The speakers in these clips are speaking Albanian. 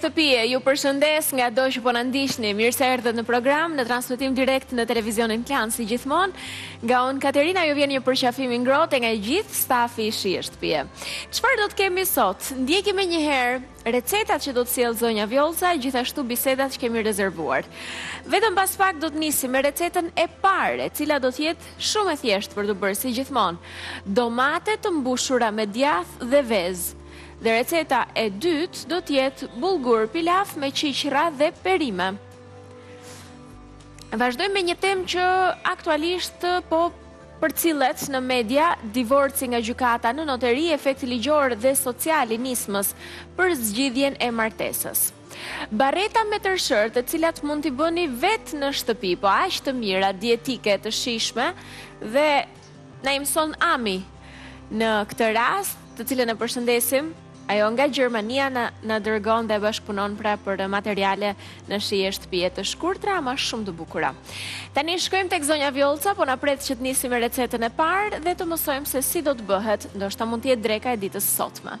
shtëpie, ju përshëndes ngado që po na ndiqni, mirë se erdhët në program, në transmetim direkt në televizionin Klan si gjithmonë, Nga unë Katerina ju vjen një përqafim i ngrohtë e nga i gjithë stafi i Shije Shtëpie. Çfarë do të kemi sot? Ndjeki menjëherë recetat që do të sjellë zonja Vjollca, gjithashtu bisedat që kemi rezervuar. Vetëm pas pak do të nisim me recetën e parë, e cila do të jetë shumë e thjeshtë për t'u bërë si gjithmonë. Domate të mbushura me djathë dhe vezë. Dhe receta e dytë do të jetë bulgur pilaf me qiqra dhe perime. Vazhdojmë me një temë që aktualisht po përcillet në media, divorci nga gjykata në noteri, efekti ligjor dhe social i nismës për zgjidhjen e martesës. Barreta me tërshër, të cilat mund t'i bëni vetë në shtëpi, po aq të mira, dietike, të shijshme dhe na i mëson Ami në këtë rast, të cilën e përshëndesim. Ajo nga Gjermania na dërgon dhe bashkëpunon pra për materiale në Shije Shtëpie të shkurtra, ama shumë të bukura. Tani shkojmë tek zonja Vjollca, po na pret që të nisim me recetën e parë dhe të mësojmë se si do të bëhet, ndoshta mund të jetë dreka e ditës së sotme.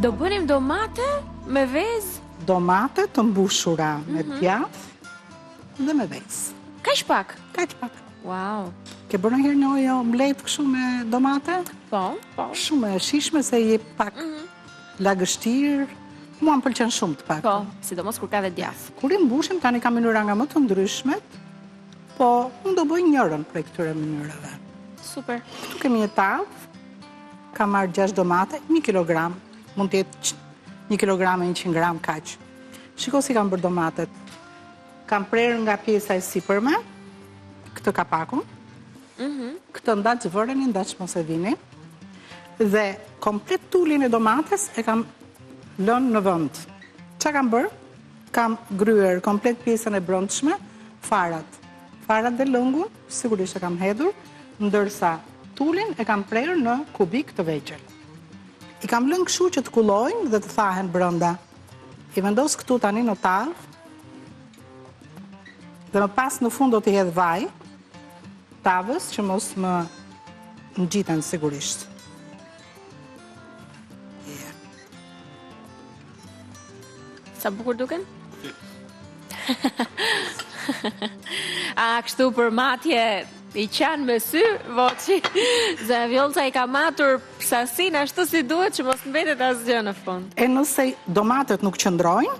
Do bëjmë domate me vezë? Domate të mbushura me mhm. djathë dhe me vezë. Kaq pak? Kaq pak. Wow. Ke bërë ndonjëherë omëletë kështu me domate? Po, po. Shumë e shijshme se jep pak mhm. lagështirë. Mua më pëlqen shumë të pak. Po, sidomos kur ka dhe djathë. Kur i mbushim, tani ka mënyra nga më të ndryshmet, po unë do bëj njërën prej këtyre mënyrave. Super. Këtu kemi një tavë, Kam marrë gjashtë domate, një kilogram, mund të jetë një kilogram e njëqind gram, kaq. Shiko si i kam bërë domatet. Kam prerë nga pjesa e sipërme, këtë kapakun, mhm. këtë në daç vëreni, në daç mos e vini, dhe komplet tulin e domates e kam lënë në vend. Ça kam bërë? Kam gërryer komplet pjesën e brendshme, farat. Farat dhe lëngun, Sigurisht e kam hedhur, ndërsa tulin e kam prerë në kubikë të vegjël. I kam lënë kështu që të kullojnë dhe të thahen brenda. I vendos këtu tani në tavë. Dhe më pas në fund do t'i hedh vaj tavës që mos më ngjiten sigurisht. Sa bukur duken? A kështu për matje i qan me sy, voci, se Vjollca i ka matur sasinë ashtu si duhet që mos mbetet asgjë në fund. E nëse domatet nuk qëndrojnë,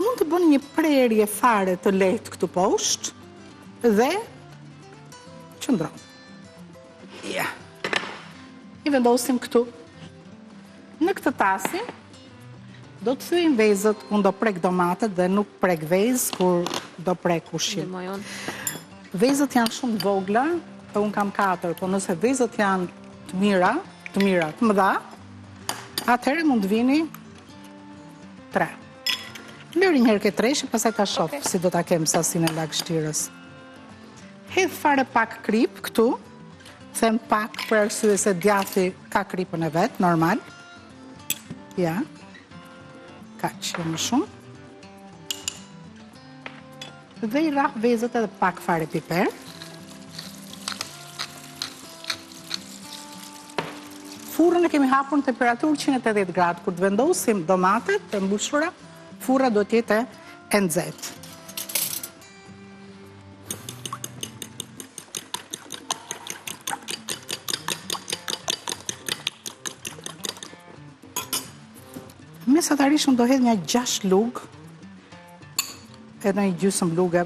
mund të bëni një prerje fare të lehtë këtu poshtë dhe qëndrojnë. Ja. I vendosim këtu. Në këtë tasin, do të thyjmë vezët, unë do prek domatet dhe nuk prek vezë, kur do prek ushqim. Vezët janë shumë të vogla, dhe unë kam katër, po nëse vezët janë të mira, të mira, të mëdha, atëherë mund të vini tre. Lëri njëherë këto tre, që pastaj ta shof, si do ta kemi sasinë e lagështirës. Hedh fare pak kripë këtu, them pak për arsye se djathi ka kripën e vet, normal. Ja. Kaq më shumë. Dhe i rrah vezët edhe pak fare piper. Furrën e kemi hapur në temperaturë 180 gradë, kur të vendosim domatet e mbushura, furra duhet të jetë e nxehtë. Mesatarisht unë do hedh nja 6 lugë, edhe një gjysëm luge,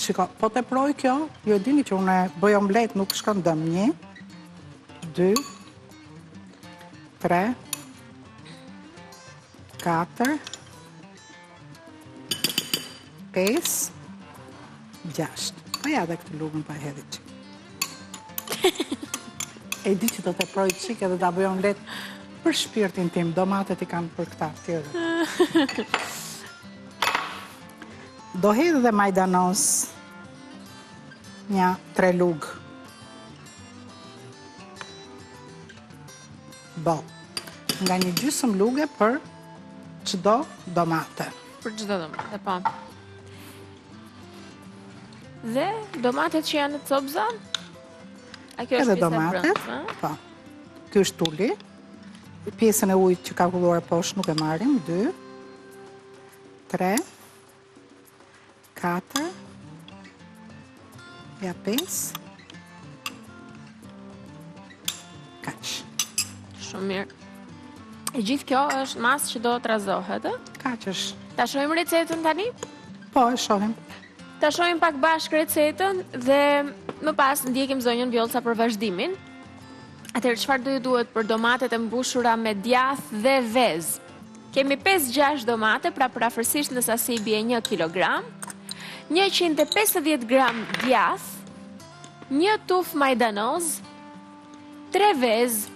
shiko, po teproi kjo, ju e dini që unë e bëj omlet, nuk shkon dëm, një, dy, tre, katër, Pesë. Gjashtë. Po ja dhe këtë lugën pa hedh një çik. E di që do teprojë çik edhe ta bëj omlet për shpirtin tim. Domatet i kam për këta të tjerë. Do hedh edhe majdanoz nja tre lugë. Po. Nga një gjysëm luge për çdo domate. Për çdo domate, e po. Dhe domatet që janë në copëza? Edhe domatet. Po. Ky është tuli. Pjesën e ujit që ka kulluar poshtë nuk e marrim, 2 3 4 ja pesë kaq shumë mirë e gjithë kjo është masë që do trazohet kaq është ta shohim recetën tani? po e shohim ta shohim pak bashkë recetën dhe më pas ndjekim zonjën vjollca për vazhdimin atëherë çfarë do ju duhet për domatet e mbushura me djath dhe vezë Kemi pesë gjashtë domate, pra përafërsisht në sasi bie një kilogram, njëqind e pesëdhjetë gram djath, një tufë majdanoz, tre vezë,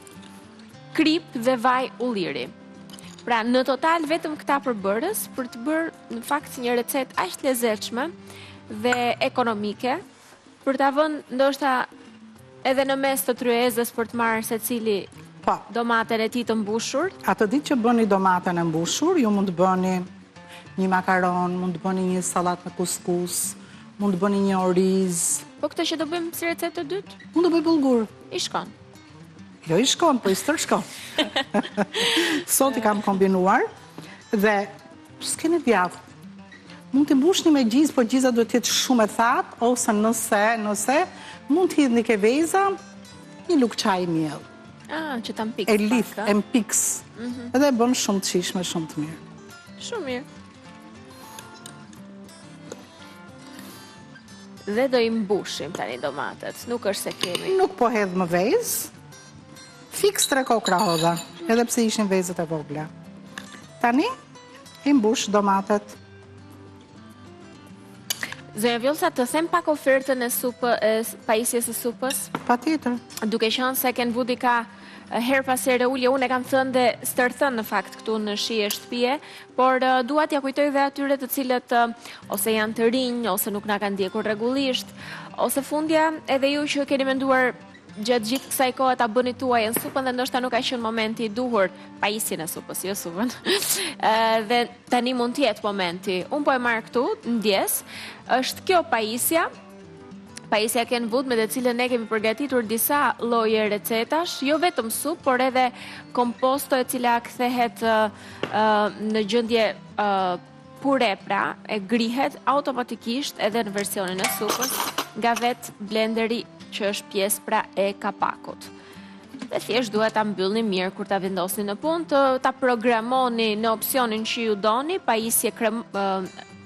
kripë dhe vaj ulliri. Pra në total vetëm këta përbërës për të bërë në fakt një recetë kaq të lezetshme dhe ekonomike, Për ta vënë ndoshta edhe në mes të tryezës për të marrë secili po. domaten e tij të mbushur. Atë ditë që bëni domaten e mbushur, ju mund të bëni një makaron, mund të bëni një sallatë me kuskus, mund të bëni një oriz. Po këtë që do bëjmë si recetë të dytë? Mund të bëj bullgur. I shkon. Jo i shkon, po i stërshkon. Sot i kam kombinuar dhe S'keni djathë. Mund t'i mbushni me gjizë, por gjiza duhet të jetë shumë e thatë, ose nëse, nëse, mund të hidhni ke veza, një lugë çaji miell. Ah, që ta mpiksë. E lidh, e mpiks. Mhm. Edhe e bën shumë të shijshme, shumë të mirë. Shumë mirë. Dhe do i mbushim tani domatet, nuk është se kemi. Nuk po hedh më vezë. Fiks tre kokrra hodha, edhe pse ishin vezët e vogla. Tani i mbush domatet. Zonja Vjollca, të them pak ofertën e supë, e pajisjes së supës? Patjetër. Duke qenë se Kenwood-i ka herë pas here ulje, unë e kam thënë dhe stërthënë në fakt këtu në Shije Shtëpie, por uh, dua t'ia kujtoj dhe atyre të cilët uh, ose janë të rinj, ose nuk na kanë ndjekur rregullisht, ose fundja edhe ju që keni menduar Gjatë gjithë kësaj kohe ta bëni tuajën supën dhe ndoshta nuk ka qenë momenti i duhur, pajisjen e supës, jo supën. dhe tani mund të jetë momenti. Unë po e marr këtu, ndjesë, është kjo pajisja. Pajisja Kenwood me të cilën ne kemi përgatitur disa lloje recetash, jo vetëm supë, por edhe komposto e cila kthehet uh, në gjendje uh, Pure pra e grihet automatikisht edhe në versionin e supës nga vetë blenderi që është pjesë pra e kapakut. Dhe thjesht duhet ta mbyllni mirë kur ta vendosni në punë, të ta programoni në opsionin që ju doni, pajisja krem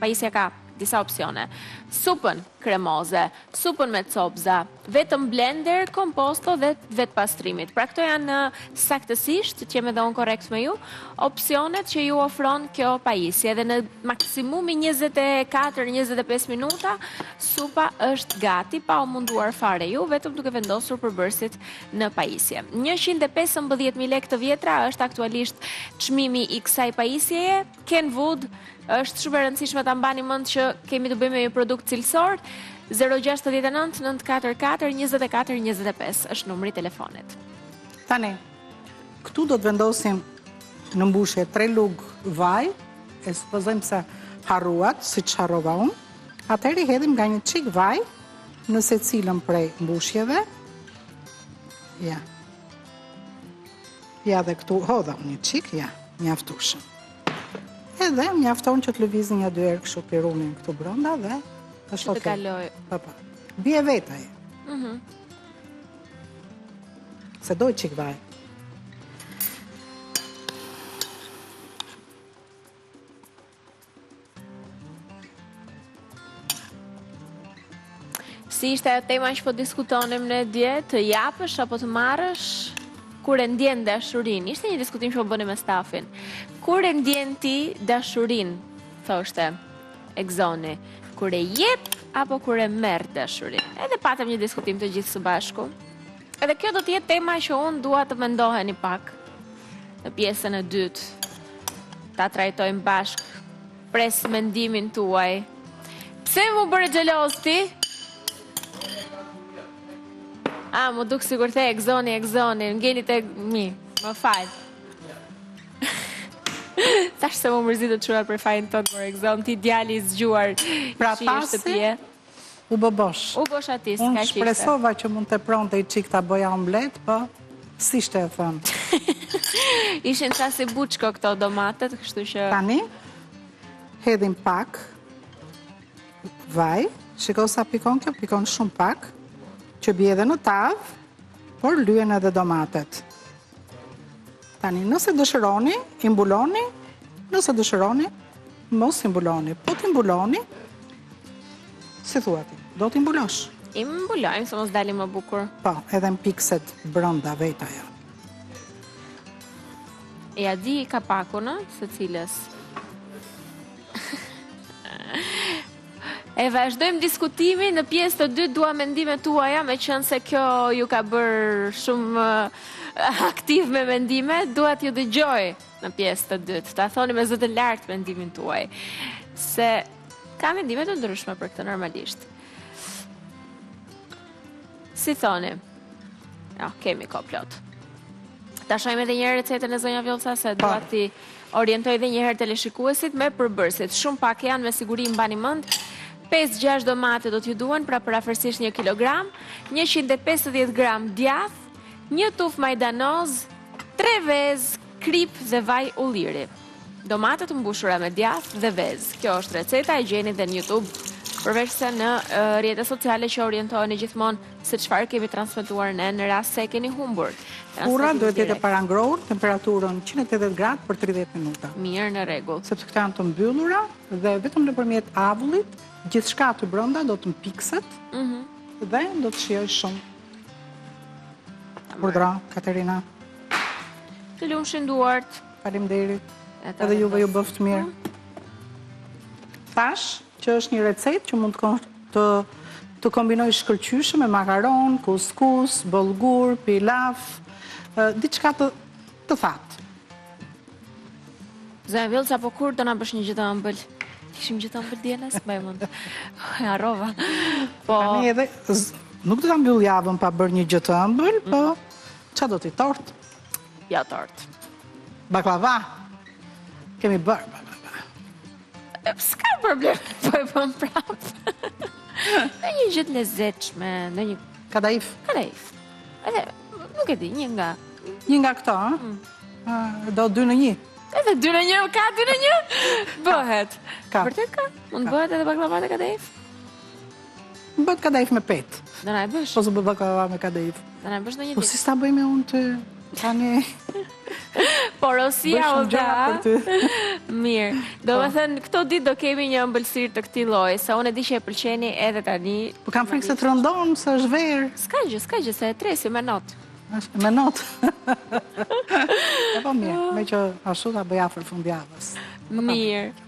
pajisja ka disa opsione. Supën kremoze, Supën me copëza, vetëm blender, komposto dhe vetëpastrimit. Pra këto janë saktësisht, që të jem edhe unë korrekt me ju, opsionet që ju ofron kjo pajisje dhe në maksimumi 24-25 minuta supa është gati pa u munduar fare ju, vetëm duke vendosur përbërësit në pajisje. 115.000 lek të vjetra është aktualisht çmimi i kësaj pajisjeje, Kenwood, është shumë e rëndësishme ta mbani mend që kemi të bëjmë me një produkt cilësor. 069 944 24 25 është numri i telefonit. Tani, këtu do të vendosim në mbushje 3 lug vaj, e supozojmë se harruat, siç harrova unë, atëherë i hedhim nga një çik vaj në secilën prej mbushjeve. Ja. Ja dhe këtu hodha unë një çik, ja, mjaftueshëm. Edhe mjafton që të lëviz nja dy herë kështu pirunin këtu brenda dhe është okay. Të kaloj. Po po. Bie vetë ai. Mhm. Mm Se do çik vaj. Si ishte ajo tema që po diskutonim ne dje, të japësh apo të marrësh kur e ndjen dashurinë. Ishte një diskutim që po bënim me stafin. Kur e ndjen ti dashurinë, thoshte Egzoni, kur e jep apo kur e merr dashurinë. Edhe patëm një diskutim të gjithë së bashku. Edhe kjo do të jetë tema që unë dua të mendoheni pak në pjesën e dytë. Ta trajtojmë bashkë. Pres mendimin tuaj. Pse m'u bëre xheloz ti? A, m'u duk sikur the, Egzoni, Egzoni, ngeni të mi, më fal. Thashë se m'u mërzite. Çuna për fajin tonë, more Egzon, ti djalë i zgjuar, pra që i shtëpie. U bë bosh. U bë bosh aty, s'ka ç'ishte. Unë shpresova që mund të tepronte një çik ta boja omletë, po s'ishte e thënë. Ishin ca si buçko këto domatet, kështu që... Tani, hedhim pak, vaj, shiko sa pikon kjo, pikon shumë pak, që bie edhe në tavë, por lyen edhe domatet. Tani, nëse dëshironi, i mbuloni, nëse dëshironi, mos i mbuloni. Po t'i mbuloni, si thua ti, do t'i mbulosh. I mbulojmë, se mos dalin më bukur. Po, edhe mpikset brënda vetë ajo. Ja t'i... kapakun e secilës. E vazhdojmë diskutimin në pjesë të dytë dua mendimet tuaja, meqenëse kjo ju ka bërë shumë eh, aktiv me mendime, dua t'ju dëgjoj në pjesë të dytë. Ta thoni me zë të lartë mendimin tuaj se ka mendime të ndryshme për këtë normalisht. Si thoni? Ja, kemi komplot. Ta shojmë edhe një herë recetën e zonja Vjollca se dua ti Orientoj dhe njëherë teleshikuesit me përbërësit. Shumë pak janë me siguri mbani mend. 5-6 domate do t'ju duhen, pra për afërsisht 1 kilogram, 150 gram djath, një tuf majdanoz, 3 vez, krip dhe vaj ulliri. Domate të mbushura me djath dhe vez. Kjo është receta e gjeni dhe në YouTube, përveç se në rrjete sociale që orientoheni gjithmonë se çfarë kemi transmetuar ne në rast se e keni humbur. Furra duhet të jetë parangrohur, temperaturën 180 gradë për 30 minuta. Mirë, në rregull. Sepse këto janë të mbyllura dhe vetëm nëpërmjet avullit, gjithçka aty brenda do të mpikset. Ëh. Mhm. Dhe do të shijoj shumë. Urdhra, Katerina. Të lumshin duart. Faleminderit. Edhe juve ju bëftë mirë. Mhm. Tash Kjo është një recetë që mund të të kombinoj shkëlqyshë me makaron, kuskus, bolgur, pilaf, diçka të të thatë. Zonja Vjollca, po kur do na bësh një gjë të ëmbël? Kishim gjë të ëmbël dje, besoj, mban mend. Harrova. Po. Tani dhe nuk do ta mbyll javën pa bërë një gjë të ëmbël, mm. po ça do ti tort? Ja tort. Baklava. Kemi bërë. S'ka problem, po e bëm prap. Ndonjë gjë të lezetshme, ndonjë... Kadaif. Kadaif. Edhe, nuk e di, një nga... Një nga këto, a? Mm. Ah, do dy në një. Edhe dy në një, ka dy në një? Bëhet. Ka. Vërtet ka? Mund bëhet edhe baklava me kadaif? Mund bëhet kadaif me petë. Dhe na e bësh? Po se bëhet bakllava me kadaif. Dhe na e bësh dhe një ditë. Po si s'ta bëj moj unë të tani... Porosia u dha. Mirë. Domethënë po. këto ditë do kemi një ëmbëlsirë të këtij lloji, se unë e di që e pëlqeni edhe tani. Po kam frikë se të rëndon, se është verë. S'ka gjë, s'ka gjë, se e tresi me not. Me not. Po mirë, meqë ashtu ta bëj afër fundjavës. Mirë.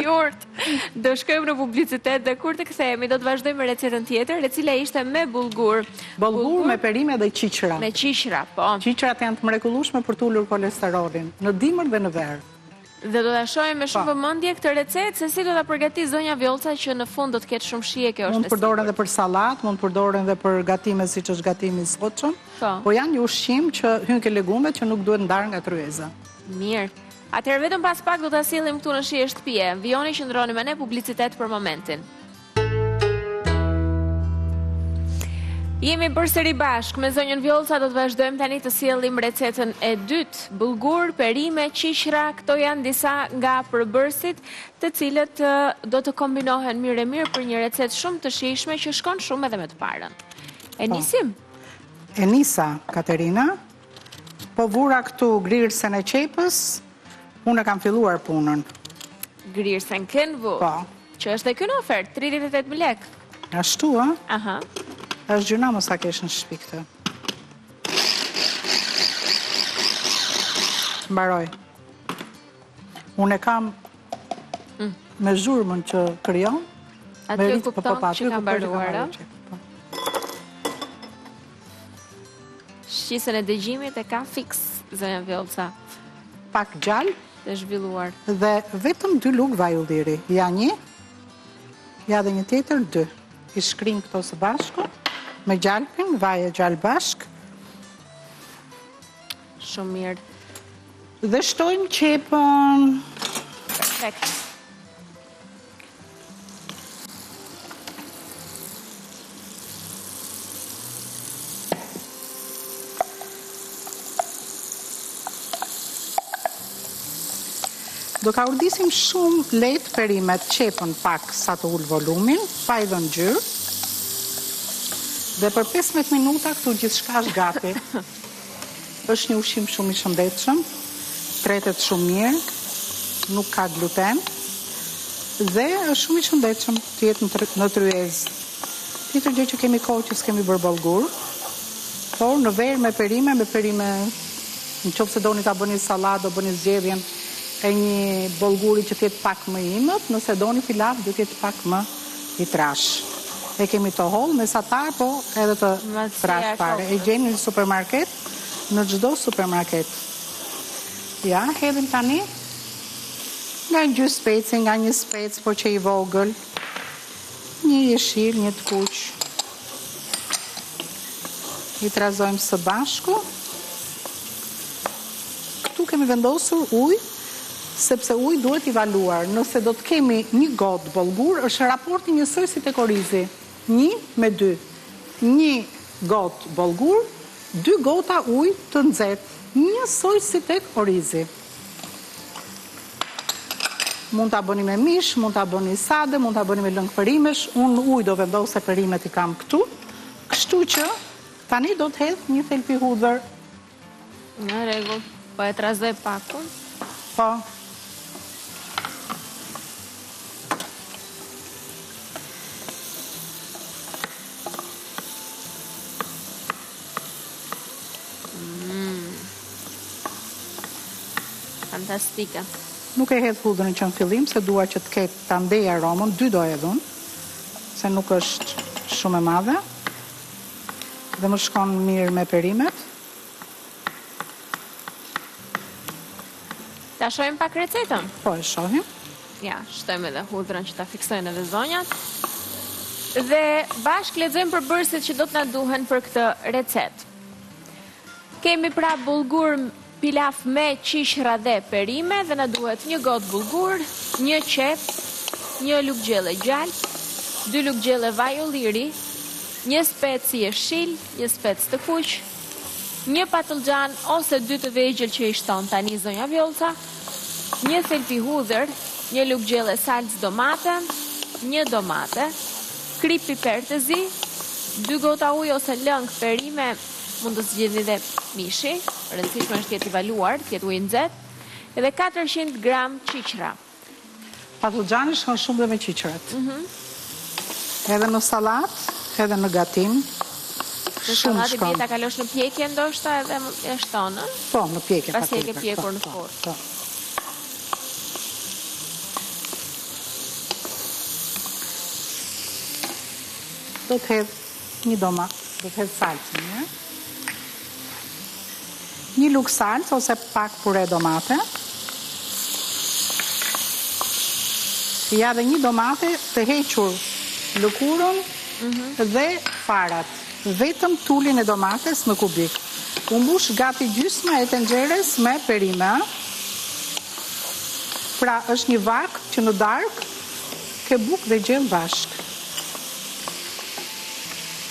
Yrt, do shkojmë në publicitet dhe kur të kthehemi do të vazhdojmë me recetën tjetër, e cila ishte me bulgur. Bulgur me perime dhe qiqra. Me qiqra, po. Qiqrat janë të mrekullueshme për të ulur kolesterolin në dimër dhe në verë. Dhe do ta shohim me shumë po. vëmendje këtë recetë se si do ta përgatis zonja Vjollca që në fund do të ketë shumë shije kjo është. Mund të përdoren edhe për sallatë, mund të përdoren edhe për gatime siç është gatimi i sotshëm. Po. po janë një ushqim që hyn ke legumet që nuk duhet ndarë nga tryeza. Mirë. Atëherë vetëm pas pak do ta sjellim këtu në Shije Shtëpie. Vijoni qëndroni me ne publicitet për momentin. Jemi përsëri bashkë, me zonjën Vjollca do të vazhdojmë tani të sjellim recetën e dytë, bullgur, perime, qiqra, këto janë disa nga përbërësit të cilët do të kombinohen mirë e mirë për një recetë shumë të shijshme që shkon shumë edhe me të parën. E nisim? E nisa, Katerina, Po vura këtu grirësen e qepës, unë e kam filluar punën. Grirësen ke vu? Po. Që është edhe në ofertë, 38 mijë lekë. Ashtu, a? Aha. Është gjynah mos ta kesh në shpi këtë. Mbaroi. Unë e kam me zhurmën që krijon. Atë e kuptam po, po, që ka mbaruar, a? Shqisën e dëgjimit e ka fiks zonja Vjollca. Pak gjalpë Të zhvilluar. Dhe vetëm dy lugë vaj ulliri. Ja një, ja dhe një tjetër dy. I shkrijmë këto së bashku, me gjalpin, vaj e gjalpë bashkë. Shumë mirë. Dhe shtojmë qepën. Perfekt. Do kaurdisim shumë lehtë perimet, qepën pak sa të ulë volumin, pa i dhënë ngjyrë. Dhe për 15 minuta këtu gjithçka është gati. Është një ushqim shumë i shëndetshëm, tretet shumë mirë, nuk ka gluten dhe është shumë i shëndetshëm të jetë në tryezë. Tjetër gjë që kemi kohë që s'kemi bërë bollgur, por në verë me perime, me perime në qoftë se doni ta bëni sallatë, do bëni zgjedhjen e një bollguri që të jetë pak më imët, nëse doni pilaf, do të jetë pak më i trashë. E kemi të hollë, mesatar, po edhe të trashë fare. E gjeni në supermarket, në çdo supermarket. Ja, hedhim tani, nga një gjysmë speci, nga një spec, po qe i vogël, një jeshil, një të kuq. I trazojmë së bashku. Këtu kemi vendosur ujë, Sepse uji duhet i valuar. Nëse do të kemi një gotë bollgur, është raporti njësoj si tek orizi, një me dy. Një gotë bollgur, dy gota ujë të nxehtë, njësoj si tek orizi. Mund ta bëni me mish, mund ta bëni sade, mund ta bëni me lëng perimesh, unë ujë do vendos se perimet i kam këtu, kështu që tani do të hedh një thelpi hudhër. Në rregull. Po e trazoj pak. Po. Mm. Fantastike. Nuk e hedh hudhrën që në fillim, se dua që të ketë, t'ia ndiej aromën, dy do hedh unë, se nuk është shumë e madhe. dhe më shkon mirë me perimet. Ta shohim pak recetën? Po, e shohim. Ja, shtojmë edhe hudhrën që ta fiksojnë edhe zonjat. Dhe bashkë lexojmë përbërësit që do të na duhen për këtë recetë. Kemi pra bullgur Pilaf me qiqra dhe perime dhe na duhet një gotë bullgur, një qepë, një lugë gjelle gjalpë, dy lugë gjelle vaj ulliri, një spec jeshil, një spec të kuq, një patëllxhan ose dy të vegjël që i shton tani zonja Vjollca, një thelpi hudhër, një lugë gjelle salcë domate, një domate, kripë piper të zi, dy gota ujë ose lëng perime, Mund të zgjidhni dhe mishi, rëndësishme është të jetë i valuar, të jetë ujë i nxehtë, dhe katërqind gram qiqra. Patëllxhani shkon shumë dhe me qiqrat. Edhe në sallatë, edhe në gatim. Në sallatë i bie ta kalosh në pjekje ndoshta edhe e shton, ëh? Po, në pjekje patjetër. Pasi e ke pjekur në furrë. Po. Do të hedh Një domate, do të hedh salcë mirë. Një lugë salcë ose pak pure domate. Ja dhe një domate të hequr lëkurën mhm. dhe farat. Vetëm tulin e domates në kubik. U mbush gati gjysma e tenxeres me perime. Pra është një vakt që në darkë Ke bukë dhe gjellë bashkë.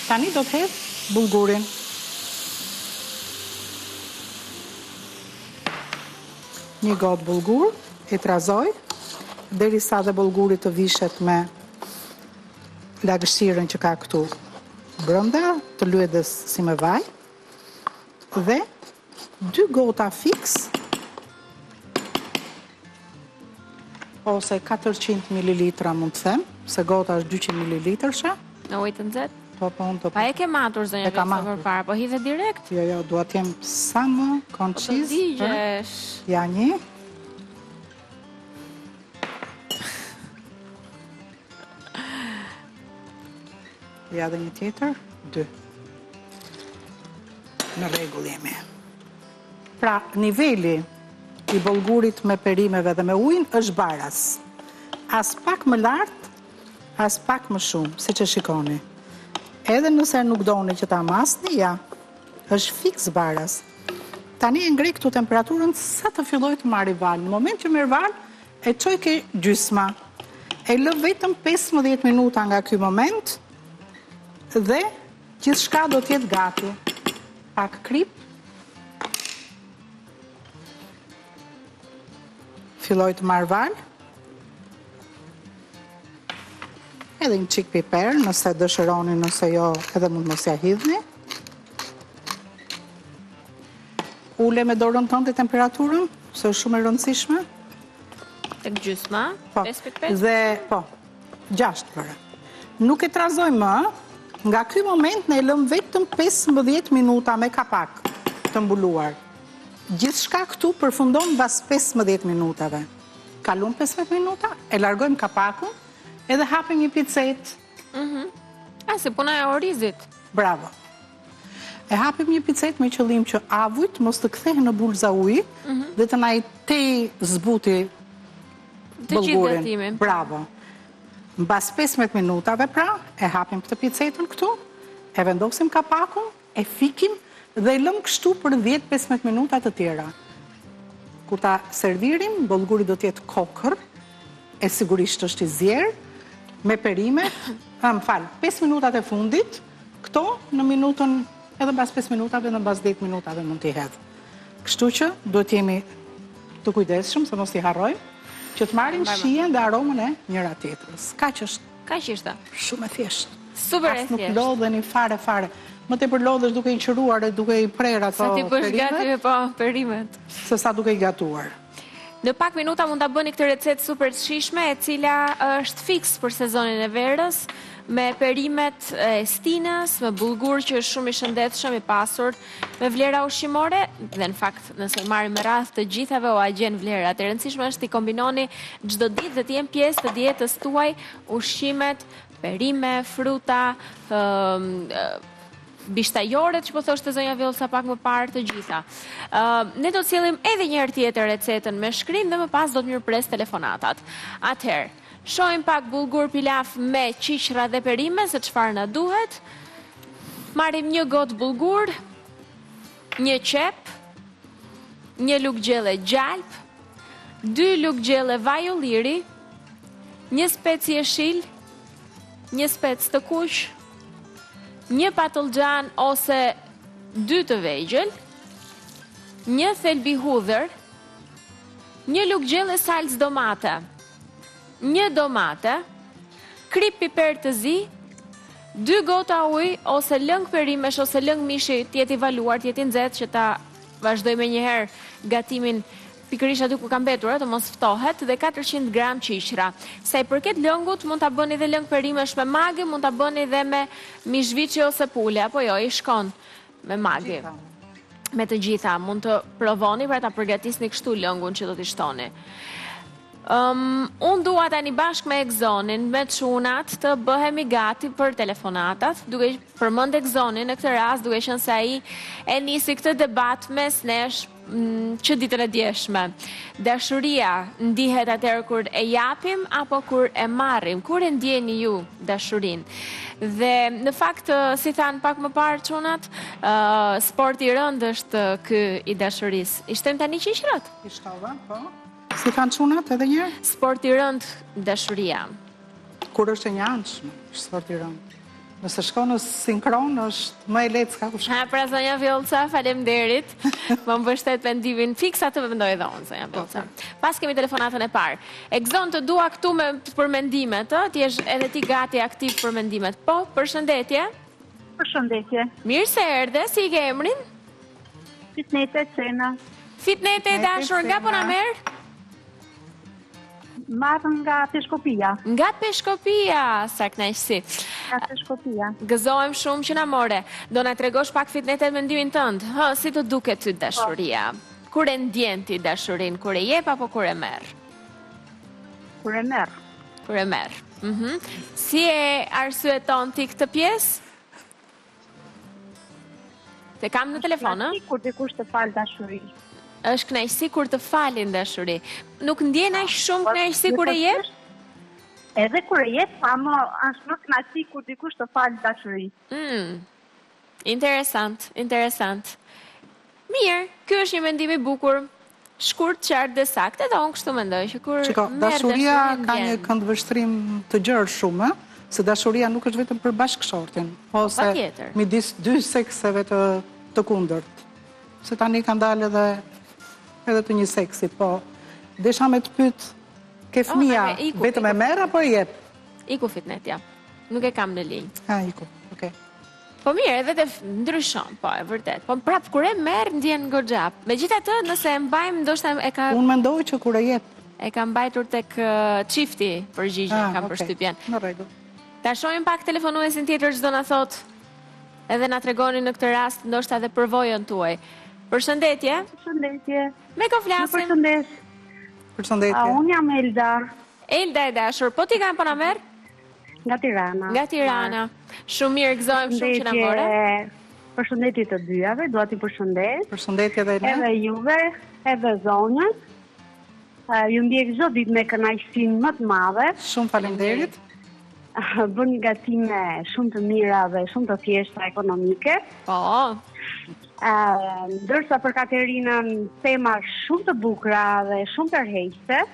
Tani do të hedh bullgurin. Një gotë bullgur e trazoj derisa dhe bullguri të vishet me lagëshirën që ka këtu brenda të lyhet edhe si me vaj dhe 2 gota fiks ose 400 ml mund të them, se gota është 200 ml-she. Me ujë të nxehtë? Po, po, unë do po. A e ke matur zonja Vjollca më parë, po hidhe direkt? Jo, jo, dua të jem sa më konciz. Do të digjesh. Ja një. Ja dhe një tjetër, dy. Në rregull jemi. Pra, niveli i bollgurit me perimet dhe me ujnë është baras. As pak më lart, as pak më shumë, siç e shikoni. Edhe nëse nuk doni që ta masni, ja, është fiks baras. Tani e ngre këtu temperaturën sa të filloj të marrë valë. Në moment që merr valë, E çoj ke gjysma. E lë vetëm 15 minuta nga ky moment dhe gjithçka do të jetë gati. Pak kripë. Filloi të marrë valë. Edhe një çik piper, nëse dëshironi, nëse jo, edhe mund mos ia hidhni. Ule me dorën tënde temperaturën, se është shumë e rëndësishme. Tek gjysma, 5.5. Po, dhe, po, 6 përë. Nuk e trazojmë më, nga ky moment ne e lëmë vetëm 15 minuta me kapak të mbuluar. Gjithçka këtu përfundon bas 15 minutave. Kaluan 15 minuta, e largojmë kapakun, edhe hapim një pecetë. Mhm. A, se puna e orizit. Bravo. E hapim një pecetë me qëllim që avujt mos të kthehen në bulza uji mhm. dhe të na e zbuti bollgurin. Bravo. Mbas 15 minutave pra, e hapim këtë pecetën këtu, e vendosim kapakun, e fikim dhe e lëmë kështu për 10-15 minuta të tjera. Kur ta servirim, bollguri do të jetë kokërr, e sigurisht është i zier, me perime, më fal, 5 minutat e fundit, Këto në minutën edhe mbas 5 minutave dhe mbas 10 minutave mund t'i hedhë. Kështu që duhet të jemi të kujdesshëm se mos t'i harrojmë që të marrin shijen dhe aromën e njëra tjetrës. Kaq është. Kaq është. Shumë e thjeshtë. Super e thjeshtë. As nuk lodheni fare, fare. Më tepër lodhësh duke i qëruar e duke i prerë ato perimet. Sa t'i bësh gati me, po, perimet. Se sa duke i gatuar. Në pak minuta mund ta bëni këtë recetë super të shijshme, e cila është fiks për sezonin e verës, me perimet e stinës, me bullgur që është shumë i shëndetshëm, i pasur, me vlera ushqimore, dhe në fakt nëse i marrim me radhë të gjithave ua gjen vlerat. E rëndësishme është t'i kombinoni çdo ditë dhe të jenë pjesë e dietës tuaj ushqimet, perime, fruta, ë Bishtajoret që po thoshte zonja Vjollca pak më parë të gjitha. Ë, ne do të sjellim edhe një herë tjetër recetën me shkrim dhe më pas do të mirëpres telefonatat. Atëherë, shohim pak bullgur pilaf me qiqra dhe perime se çfarë na duhet. Marrim një gotë bullgur, një qepë, një lugë gjelle gjalpë, dy lugë gjelle vaj ulliri, një spec jeshil, një spec të kuq, Një patëllxhan ose dy të vegjël, një thelb hudhër, një lugë gjelle salcë domate, një domate, krip piper të zi, dy gota ujë ose lëng perimesh ose lëng mishi të jetë i valuar, të jetë i nxehtë që ta vazhdojë menjëherë gatimin pikërisht aty ku ka mbetur, të mos ftohet, dhe katërqind gram qiqra. Sa i përket lëngut, mund ta bëni dhe lëng perimesh me magi, mund ta bëni dhe me mish viçi ose pule, apo jo, i shkon me magi. Me të gjitha, mund të provoni, pra ta përgatisni kështu lëngun që do t'i shtoni. Um, unë dua tani bashkë me Egzonin, me çunat të bëhemi gati për telefonatat, duke përmendur Egzonin në këtë rast, duke qenë se ai e nisi këtë debat mes nesh që ditën e djeshme. Dashuria ndihet atëherë kur e japim apo kur e marrim? Kur e ndjeni ju dashurinë? Dhe në fakt si thanë pak më parë çunat, uh, sport i rëndë është ky i dashurisë. I shtojmë tani qiqrat? I shtova, po. Si thanë çunat edhe një? Sport i rëndë dashuria. Kur është e njëanshme, sport i rëndë. Nëse shkon në sinkron, është më e lehtë s'ka ku shkon. Ha, pra, zonja Vjollca, faleminderit. Më mbështet mendimin fiks atë mendoj edhe unë, zonja po, Vjollca. Po. Paskemi telefonatën e parë. Egzon të dua këtu për mendimet, të, të jesh edhe ti gati aktiv për mendimet. Po, përshëndetje? Përshëndetje. Mirë se erdhe, si i ke emrin? Fitnete Cena. Fitnete e dashur, nga po na merr? Marr nga Peshkopia. Nga Peshkopia, sa kënaqësi. Nga Peshkopia. Gëzohem shumë që na more. Do na tregosh pak Fitnete mendimin tënd. Hë, si të duket ty dashuria? Po. Kur e ndjen ti dashurinë, kur e jep apo kur e merr? Kur e merr. Kur e merr. Mhm. Si e arsyeton ti këtë pjesë? Të kam në telefon, ë? Kur dikush të fal dashuri. Është kënaqësi kur të falin dashuri. Nuk ndjen aq shumë po, kënaqësi kur e jep? Edhe kur e jep, po ama është më kënaqësi kur dikush të fal dashuri. Mm. Interesant, interesant. Mirë, ky është një mendim i bukur. Shkurt, qartë dhe saktë. Edhe unë kështu mendoj, që kur Shiko, merr dashuria dashurinë ka një ndjen. këndvështrim të gjerë shumë, ë, se dashuria nuk është vetëm për bashkëshortin, ose Patjetër. midis dy sekseve të kundërta. Se tani kanë dalë edhe edhe të një seksi, po desha me të pyet te Oh, fëmija, hajde, iku, vetëm e iku. merr apo e jep? Iku Fitnetja. Nuk e kam në linjë. Ha, iku. Okej. Po mirë, edhe të ndryshon, po, e vërtetë. Po prapë, kur e merr, ndjen në gërgjap. Me gjitha të, nëse e mbajmë, ndoshta e ka... Unë mendoj që kur e jetë. E ka mbajtur tek çifti përgjigje, ah, kam përshtypjen. Në rregull. Ta shohim pak telefonuesin tjetër ç'do na thotë, edhe na tregoni në këtë rast, ndoshta edhe përvojën tuaj. Përshëndetje. Përshëndetje. Me kë flasim. Përshëndetje. Përshëndetje. A, unë jam Elda. Elda e dashur, po ti nga ku po na merr? Nga Tirana. Nga Tirana. Shumë mirë, gëzohem shumë që na more. Përshëndetje të dyjave, dua t'ju përshëndes. Përshëndetje edhe ne. Edhe juve, edhe zonjës. Ju ndjek çdo ditë me kënaqësinë më të madhe. Shumë faleminderit. Bëni gatime shumë të mira dhe shumë të thjeshta ekonomike. Po. Ëh, ndërsa për Katerinën, tema shumë të bukura dhe shumë tërheqëse.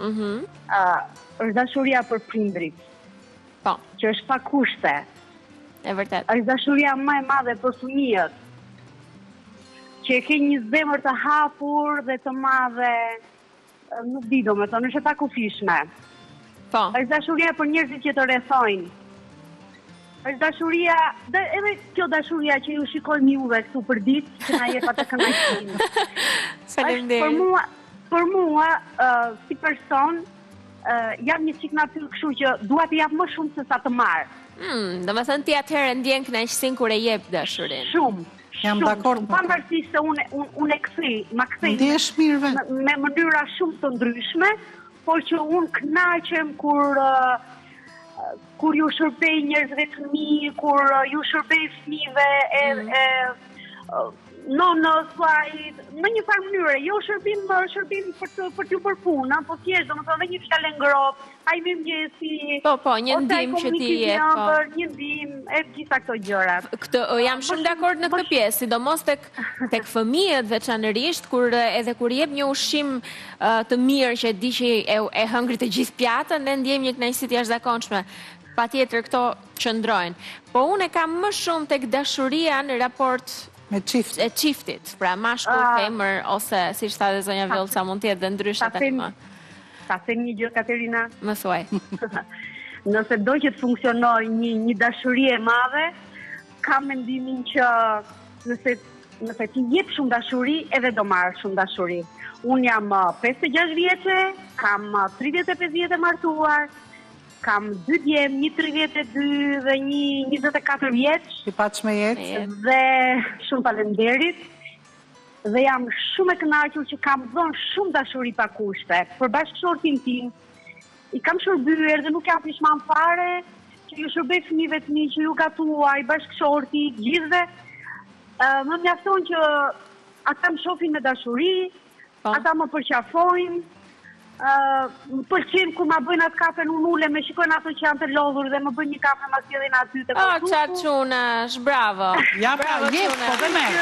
Mhm. Mm ë është dashuria për prindrit? Po. Që është pa kushte. E vërtetë. Është dashuria më e madhe për fëmijët. Që e ke një zemër të hapur dhe të madhe, nuk di domethënë, është e pakufishme. Po. Është dashuria për njerëzit që të rrethojnë. Është dashuria, dhe edhe kjo dashuria që ju shikojmë juve këtu përditë, që na jep atë kënaqësinë. Faleminderit. Për mua, për mua uh, si person, uh, jam një çik natyrë, kështu që dua të jap më shumë se sa të marr. Hmm, domethënë ti atëherë ndjen kënaqësinë kur e jep dashurinë. Shumë. Jam dakord. Pavarësisht se unë unë un e kthi, ma kthen. Ndihesh mirë vetë. Me mënyra shumë të ndryshme, por që unë kënaqem kur uh, Kur ju shërbej njerëzve të mi, kur ju shërbej fëmijëve edhe mm. e nonës, a në një farë mënyre, jo shërbim, shërbim për të për t'ju bërë punë, po thjesht domethënë edhe një fjalë e ngrohtë, ai më ngjesi. Po, po, një ndihmë që ti jep, po. Një ndihmë e gjitha këto gjëra. Këtë jam shumë dakord në këtë pjesë, sidomos tek tek fëmijët veçanërisht kur edhe kur jep një ushqim të mirë që e di që e, e hëngri të gjithë pjatën ne ndjejmë një kënaqësi të jashtëzakonshme. Patjetër këto qëndrojnë. Po unë e kam më shumë tek dashuria në raport me çiftin. E çiftit, pra mashkull, ah. femër ose siç tha dhe zonja Vjollca mund të jetë dhe ndryshe tashmë. Ta them një gjë Katerina. Më thuaj. Nëse do që të funksionojë një një dashuri e madhe, kam mendimin që Nëse nëse ti jep shumë dashuri, edhe do marrësh shumë dashuri. Unë jam 56 uh, vjeçe, kam 35 uh, vjet e martuar, kam dy djem, një 32 dhe një 24 vjeç. T'i paç me jetë dhe shumë faleminderit. Dhe jam shumë e kënaqur që kam dhënë shumë dashuri pa kushte për bashkëshortin tim, I kam shërbyer dhe nuk jam pishman fare që ju shërbej fëmijëve të mi, që ju gatuaj, bashkëshortit, të gjithëve. Më mjafton që ata më shofin me dashuri, po. ata më përqafojnë, më pëlqen kur ma bëjnë atë kafe hë ulu, më shikojnë ato që jam e lodhur dhe më bëjnë një kafe ma sillin aty te kolltuku. Oh, çuna, çuna, bravo. Ja, pra, jep, po dhe merr.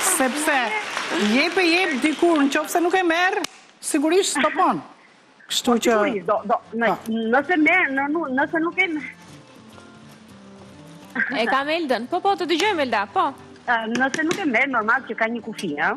Sepse, jep e jep, dikur, në qoftë se nuk e merr, sigurisht stopon. Kështu po, që... Sigurisht, do, do, po. nëse merr, në, nëse nuk e merr. E kam Eldën, po, po, të dëgjojmë Elda, po. Nëse nuk e merr, normal që ka një kufi, ja.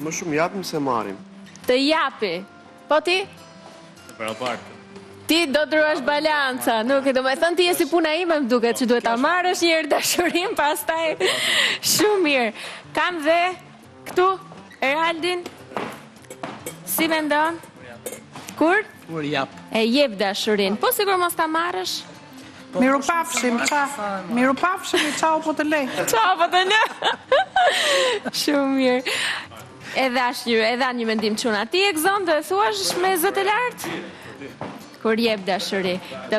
Më shumë japim se marrim. Të japim. Po ti? Prapë prapë. Ti do të ruash balanca, nuk e, domethënë ti je si puna ime më duket që duhet ta marrësh një herë dashurinë, pastaj shumë mirë. Kam dhe këtu Eraldin, Si mendon? Kur? Kur jap. E jep dashurinë. Po sikur mos ta marrësh? Po, Mirupafshim, po, ça, mirupafshim, çao po të lë. Çao po të lë. Shumë mirë. Edhe ashtë një, edhe kanë një mendim çunat. Ti e guxon ta thuash me zë të lartë? Kur jep dashuri. Të...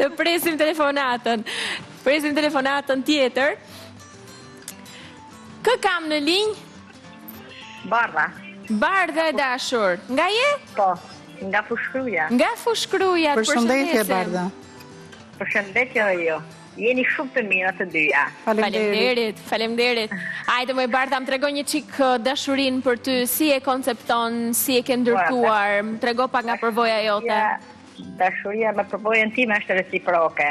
të presim telefonatën. Presim telefonatën tjetër. Kë kam në linjë? Bardha. Bardha e dashur. Nga je? Po, nga Fushë-Kruja. Nga Fushë-Kruja, të përshëndesim. Përshëndetje, Bardha. Përshëndetje dhe ju. Jeni shumë të mira të dyja. Faleminderit, faleminderit. Hajde moj Bardha, më trego një çik uh, dashurinë për ty, si e koncepton, si e ke ndërtuar, më trego pak nga përvoja jote. Dashuria me përvojën time është reciproke.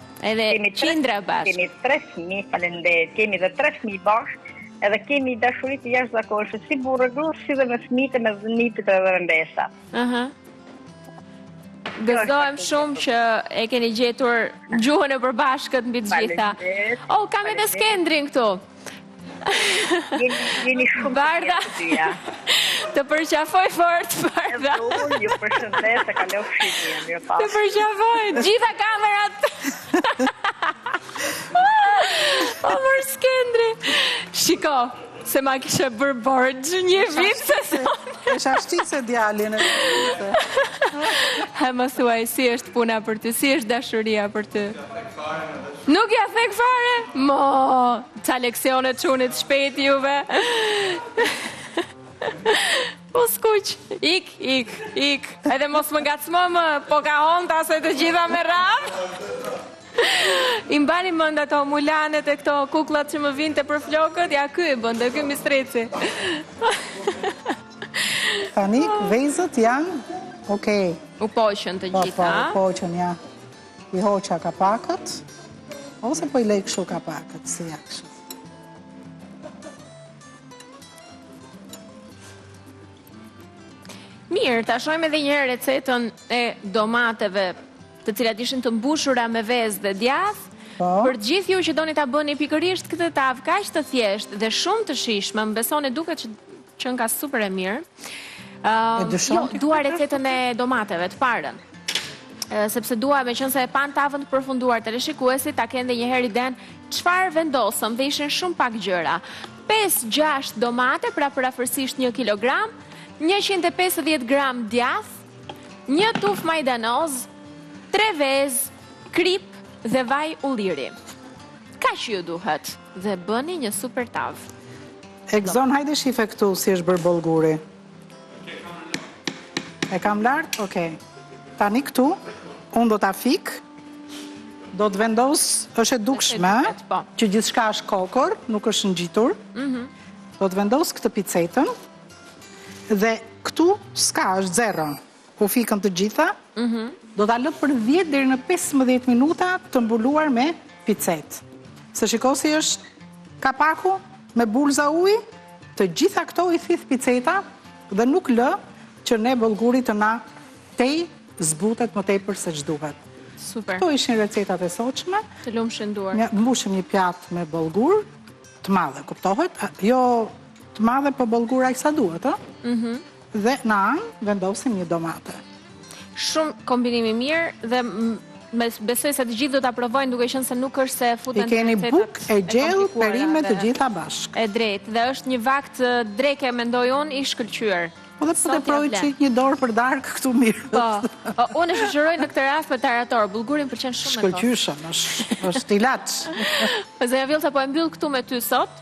Edhe kemi qindra bashkë. Kemi tre fëmi, faleminderit, kemi dhe tre fëmi bashkë, edhe kemi dashuri të jashtëzakonshme, si burrë grua, si dhe me fëmitë, me nipit edhe dhe mbesa. Aha. Gëzohem shumë që e keni gjetur gjuhën e përbashkët mbi të gjitha. O, kam edhe Skënderin këtu. Jeni shumë Bardha. Të përqafoj fort, Bardha. Unë ju përshëndes të kalofshi mirë, mirë pa. Të përqafoj, gjitha kamerat. O more Skënderi. Shiko, se ma kishe bërë borxh një vitë se sonë. E shashti se djali në vitë. Hë më thuaj, si është puna për ty, si është dashuria për ty. Nuk ja thek fare? Mo, ca leksione çunit shpejt juve. Po skuq, ik, ik, ik. Edhe mos më ngacmo më, po ka honta se të gjitha me radhë. I mbani mend ato mulanet e këto kukllat që më vinte për flokët, ja ky i bën, dhe ky mistreci. Tani, vezët janë, okej. U poqën të po, gjitha. Po, u poqën, ja. I hoqa kapakët, ose po i lej kështu kapakët, si ja kështu. Mirë, ta shojmë edhe një herë recetën e domateve, të cilat ishin të mbushura me vezë dhe djath. Po. Për gjithë ju që doni ta bëni pikërisht këtë tavë kaq të thjeshtë dhe shumë të shijshme, më besoni duket që Qënka super e mirë. Ëm, um, jo, dua recetën e domateve të parën sepse dua meqenëse e panë tavën të përfunduar teleshikuesit, ta kenë dhe një herë idenë, çfarë vendosëm dhe ishin shumë pak gjëra. 5-6 domate, pra për afërsisht 1 kg, 150 gram djath, një tufë majdanoz, 3 vezë, kripë dhe vaj ulliri. Kaq ju duhet dhe bëni një super tavë. Egzon hajde shife këtu si është bërë bollguri. E kam lart? Okej. Tani këtu unë do ta fik. Do të vendos, është e dukshme, po. që gjithçka është kokërr, nuk është ngjitur. Mhm. Do të vendos këtë pecetën. Dhe këtu s'ka, është zero. U fikën të gjitha, do ta lë për dhjetë deri në pesëmbëdhjetë minuta të mbuluar me pecetë. Se shiko si është kapaku me bulëza uji, të gjitha këto i thith peceta dhe nuk lë që ne bollguri të na tejzbutet më tepër se ç'duhet. Super. Këto ishin recetat e sotshme. Të lumshin duart. Një mbushim një pjatë me bollgur, të madhe kuptohet, jo të madhe po bollgur aq sa duhet, ëh? Mhm. Dhe në anë vendosim një domate. Shumë kombinim i mirë dhe besoj se të gjithë do ta provojnë duke qenë se nuk është se e futen të keni buk e gjellë perime të gjitha bashkë. E drejtë, dhe është një vakt dreke mendoj unë i shkëlqyer. Po dhe po të provojë çik një dorë për darkë këtu mirë. Po. Unë e shoqëroj në këtë rast me tarator, bollgurin pëlqen shumë. Shkëlqyshëm, është është ilaç. Po zonja Vjollca po e mbyll këtu me ty sot.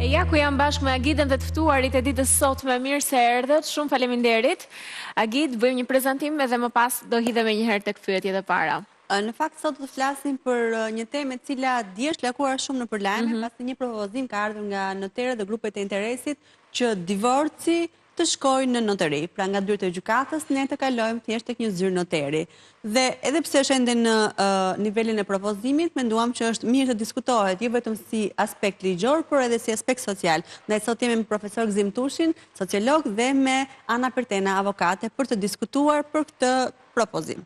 E ja ku jam bashkë me Agidën dhe të ftuarit e ditës sot me mirë se erdhët, shumë faleminderit. Agid, bëjmë një prezantim edhe më pas do hidhemi menjëherë tek pyetjet e para. Në fakt, sot do të flasim për një temë e cila dje është lakuar shumë nëpër lajme, mm -hmm. pasi një propozim ka ardhur nga noterët dhe grupet e interesit, që divorci të shkojë në noteri, pra nga dyert e gjykatës ne të kalojmë thjesht tek një zyrë noteri. Dhe edhe pse është ende në nivelin e propozimit, menduam që është mirë të diskutohet jo vetëm si aspekt ligjor, por edhe si aspekt social. Ndaj sot jemi me profesor Gëzim Tushin, sociolog dhe me Ana Pertena, avokate, për të diskutuar për këtë propozim.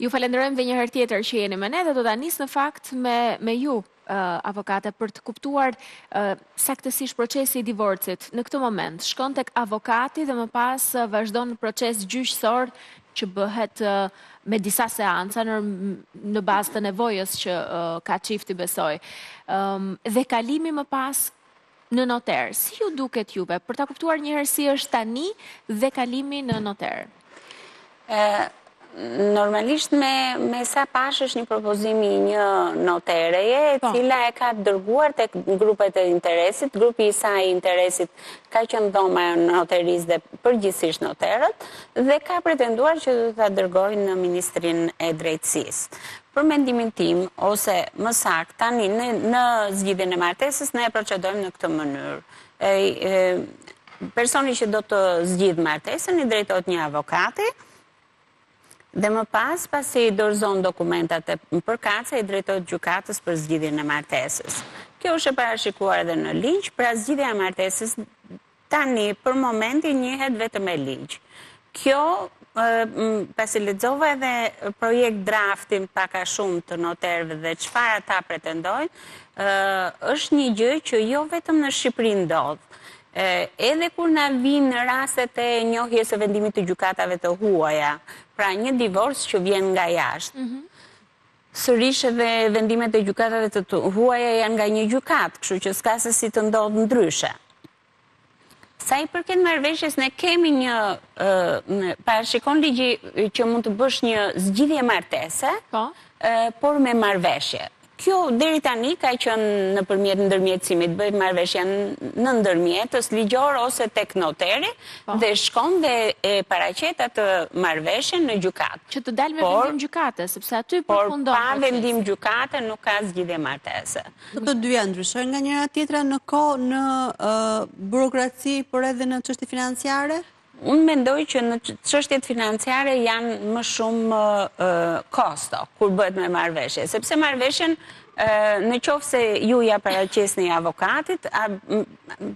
Ju falenderojmë dhe një herë tjetër që jeni me ne dhe do ta nis në fakt me me ju avokate për të kuptuar saktësisht procesi i divorcit në këtë moment. Shkon tek avokati dhe më pas vazhdon në proces gjyqësor që bëhet me disa seanca në, në bazë të nevojës që ka çifti besoj. Dhe kalimi më pas në noter. Si ju duket juve, për ta kuptuar njëherë si është tani dhe kalimi në noter? Normalisht me sa pash është një propozim i një notereje, e, po, cila e ka dërguar tek grupet e interesit, grupi i saj i interesit ka qënë dhoma e noterisë dhe përgjithësisht noterët, dhe ka pretenduar që do ta dërgojë në Ministrinë e Drejtësisë. Për mendimin tim, ose më saktë, tani në, në zgjidhjen e martesës ne e procedojmë në këtë mënyrë. E, e, personi që do të zgjidhë martesën i drejtohet një avokati, Dhe më pas, pasi i dorëzon dokumentat përkatëse, i drejtohet gjukatës për zgjidhjen e martesës. Kjo është e parashikuar edhe në ligj, pra zgjidhja e martesës Tani për momentin njihet vetëm me ligj. Kjo, pasi lexova edhe projekt draftin pak a shumë të noterëve dhe çfarë ata pretendojnë, është një gjë që jo vetëm në Shqipëri ndodh. Edhe kur na vijnë rastet e njohjes së vendimit të gjykatave të huaja, pra një divorc që vjen nga jashtë, Sërish edhe vendimet e gjykatave të të huaja janë nga një gjykatë, kështu që s'ka se si të ndodhë ndryshe. Sa i përket marrëveshjes, ne kemi një parashikon ligji që mund të bësh një zgjidhje martese, po. por me marrëveshje. Kjo deri tani ka qenë nëpërmjet ndërmjetësimit, bëhet marrëveshja në ndërmjetës ligjor ose tek noteri, Dhe shkon dhe e paraqet atë marrëveshjen në gjykatë. Që të dalë me vendim gjykate, sepse aty përfundon procesi. Por pa vendim gjykate nuk ka zgjidhje martese. Këto të dyja ndryshojnë nga njëra tjetra në kohë, në burokraci, por edhe në çështje financiare? Unë mendoj që në çështjet financiare janë më shumë kosto, kur bëhet me marrëveshje. Sepse marrëveshjen Në qoftë se ju ja paraqesni avokatit,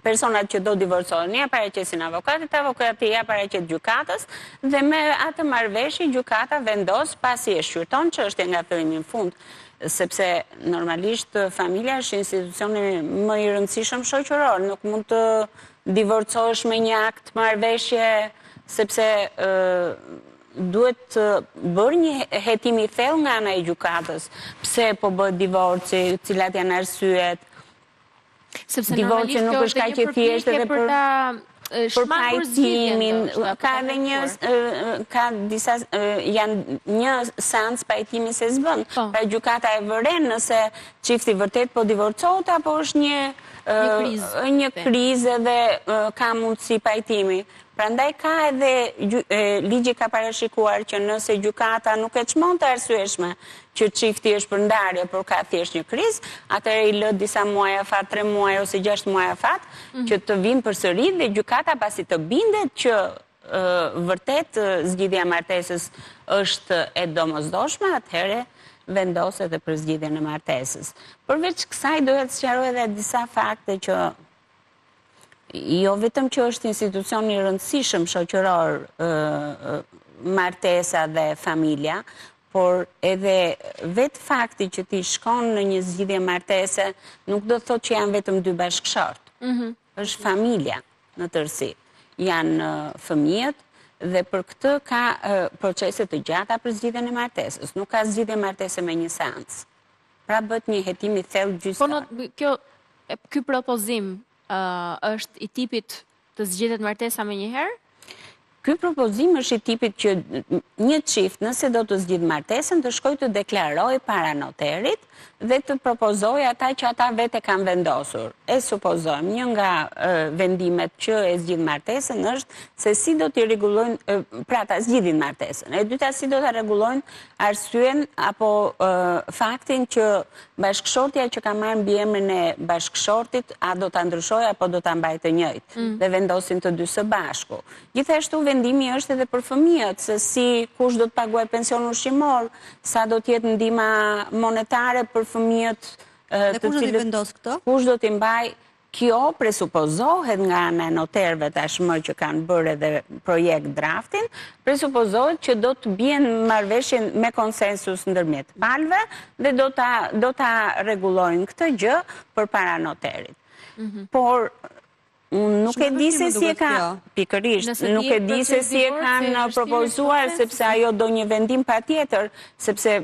personat që do divorcohen, ja paraqesin avokatit, avokati ja paraqet gjykatës dhe me atë marrëveshje gjykata vendos pasi e shqyrton çështjen nga fillimi në fund, sepse normalisht familja është institucioni më i rëndësishëm shoqëror, nuk mund të divorcohesh me një akt marrëveshje sepse Duhet të bërë një hetim i thellë nga ana e gjykatës, pse po bëhet divorci, cilat janë arsyet. Sepse divorci nuk është kaq e thjeshtë edhe për për pajtimin. Ka edhe një ka disa janë një seancë pajtimi se s'bën. Po. Pra gjykata e vëren nëse çifti vërtet po divorcohet apo është një një krizë edhe ka mundësi pajtimi. Prandaj ka edhe ligji ka parashikuar që nëse gjykata nuk e çmon të arsyeshme që çifti është për ndarje, por ka thjesht një krizë, atëherë i lë të disa muaj afat, tre muaj ose gjashtë muaj afat, që të vinë përsëri dhe gjykata pasi të bindet që vërtet zgjidhja e martesës është e domosdoshme, atëherë vendos edhe për zgjidhjen e martesës. Përveç kësaj duhet sqarohet edhe disa fakte që jo vetëm që është institucion i rëndësishëm shoqëror martesa dhe familja, por edhe vetë fakti që ti shkon në një zgjidhje martese, nuk do të thotë që janë vetëm dy bashkëshortë. Mhm. është familja në tërësi. Janë fëmijët dhe për këtë ka procese të gjata për zgjidhjen e martesës. Nuk ka zgjidhje martese me një seancë. Pra bëhet një hetim i thellë gjyqësor. Po kjo ky propozim është i tipit të zgjidhet martesa me njëherë? Ky propozim është i tipit që një çift nëse do të zgjidhë martesën të shkojë të deklarojë para noterit dhe të propozojë atë që ata vetë kanë vendosur. E supozojmë, një nga vendimet që e zgjidh martesën është se si do t'i rregullojnë, pra ta zgjidhin martesën. E dyta si do ta rregullojnë arsyen apo faktin që bashkëshortja që ka marrë mbiemrin e bashkëshortit a do ta ndryshojë apo do ta mbajë të njëjtë mm. dhe vendosin të dy së bashku. Gjithashtu vendimi është edhe për fëmijët se si kush do të paguajë pension ushqimor, sa do të jetë ndihma monetare për fëmijët të cilët Dhe kush do t'i vendosë këto? Kush do t'i mbajë Kjo presupozohet nga ana e noterëve tashmë që kanë bërë edhe projekt draftin, presupozohet që do të bien në marrëveshje me konsensus ndërmjet palëve dhe do ta do ta rregullojnë këtë gjë përpara noterit. Por Unë nuk e di se si e ka pikërisht, nuk e di se si e kanë propozuar sepse ajo do një vendim patjetër, sepse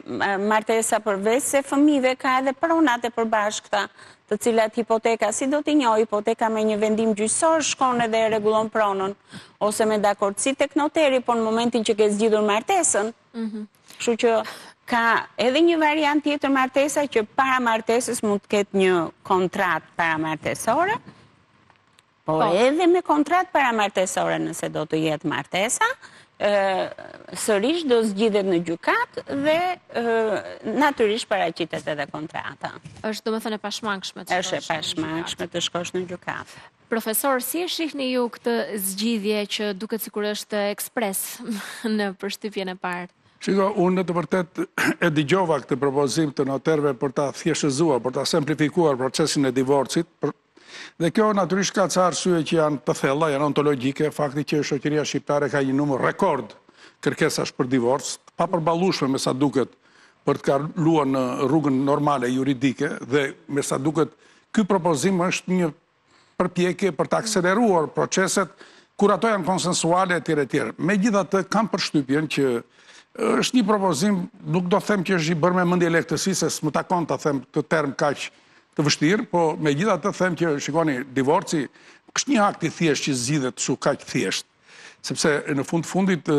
martesa përveç se fëmijëve ka edhe pronat e përbashkëta të cilat hipoteka, si do t'i njohë hipoteka me një vendim gjyqësor, shkon edhe e rregullon pronën ose me dakordësi tek noteri, po në momentin që ke zgjidhur martesën. Mhm. Kështu që ka edhe një variant tjetër martesa që para martesës mund të ketë një kontratë paramartesore. Po edhe me kontratë paramartesore nëse do të jetë martesa, sërish do zgjidhet në gjykatë dhe natyrisht paraqitet edhe kontrata. Është domethënë e pashmangshme të shkosh në gjykatë. Është e pashmangshme të shkosh në gjykatë. Profesor, si e shihni ju këtë zgjidhje që duket sikur është ekspres në përshtypjen e parë? Shiko, unë në të vërtetë e dëgjova këtë propozim të noterëve për ta thjeshtëzuar, për ta semplifikuar procesin e divorcit, Dhe kjo natyrisht ka ca arsye që janë të thella, janë ontologjike, fakti që shoqëria shqiptare ka një numër rekord kërkesash për divorc, të papërballueshme me sa duket për të kaluar në rrugën normale juridike dhe me sa duket ky propozim është një përpjekje për të akseleruar proceset kur ato janë konsensuale etj etj. Megjithatë kam përshtypjen që është një propozim, nuk do të them që është i bërë me mendje lehtësi se s'më takon ta them këtë term kaq të vështirë, po megjithatë them që shikoni, divorci nuk është një akt i thjeshtë që zgjidhet kështu kaq thjesht, sepse në fund të fundit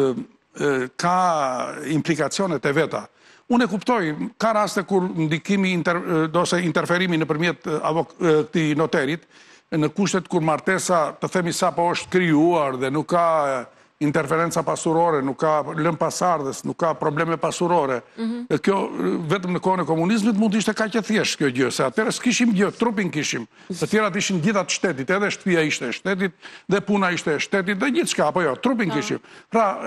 ka implikacionet e veta. Unë e kuptoj, ka raste kur ndikimi inter, ose interferimi nëpërmjet këtij noterit në kushtet kur martesa, të themi sapo është krijuar dhe nuk ka interferenca pasurore, nuk ka lënë pasardhës, nuk ka probleme pasurore. Mhm. Dhe kjo, vetëm në kohën e komunizmit, mund të ishte kaq e thjeshtë kjo gjë, se atëherë s'kishim gjë, trupin kishim, të tjerat ishin të gjitha të shtetit, edhe shtëpia ishte e shtetit, dhe puna ishte e shtetit, dhe gjithçka, apo jo, trupin kishim. Pra,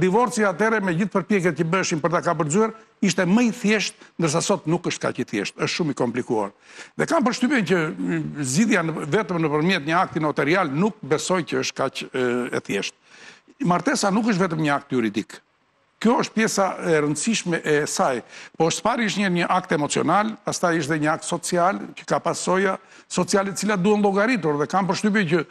divorci atëherë me gjithë përpjekjet që bëheshin për ta kapërcyer, ishte më i thjeshtë, ndërsa sot nuk është kaq i thjeshtë, është shumë i komplikuar. Dhe kam përshtypjen që zgjidhja vetëm nëpërmjet një akti notarial nuk besoj që është kaq e thjeshtë. Martesa nuk është vetëm një akt juridik. Kjo është pjesa e rëndësishme e saj. Po së pari është një një akt emocional, pastaj është dhe një akt social që ka pasoja sociale të cilat duhen llogaritur dhe kam përshtypjen që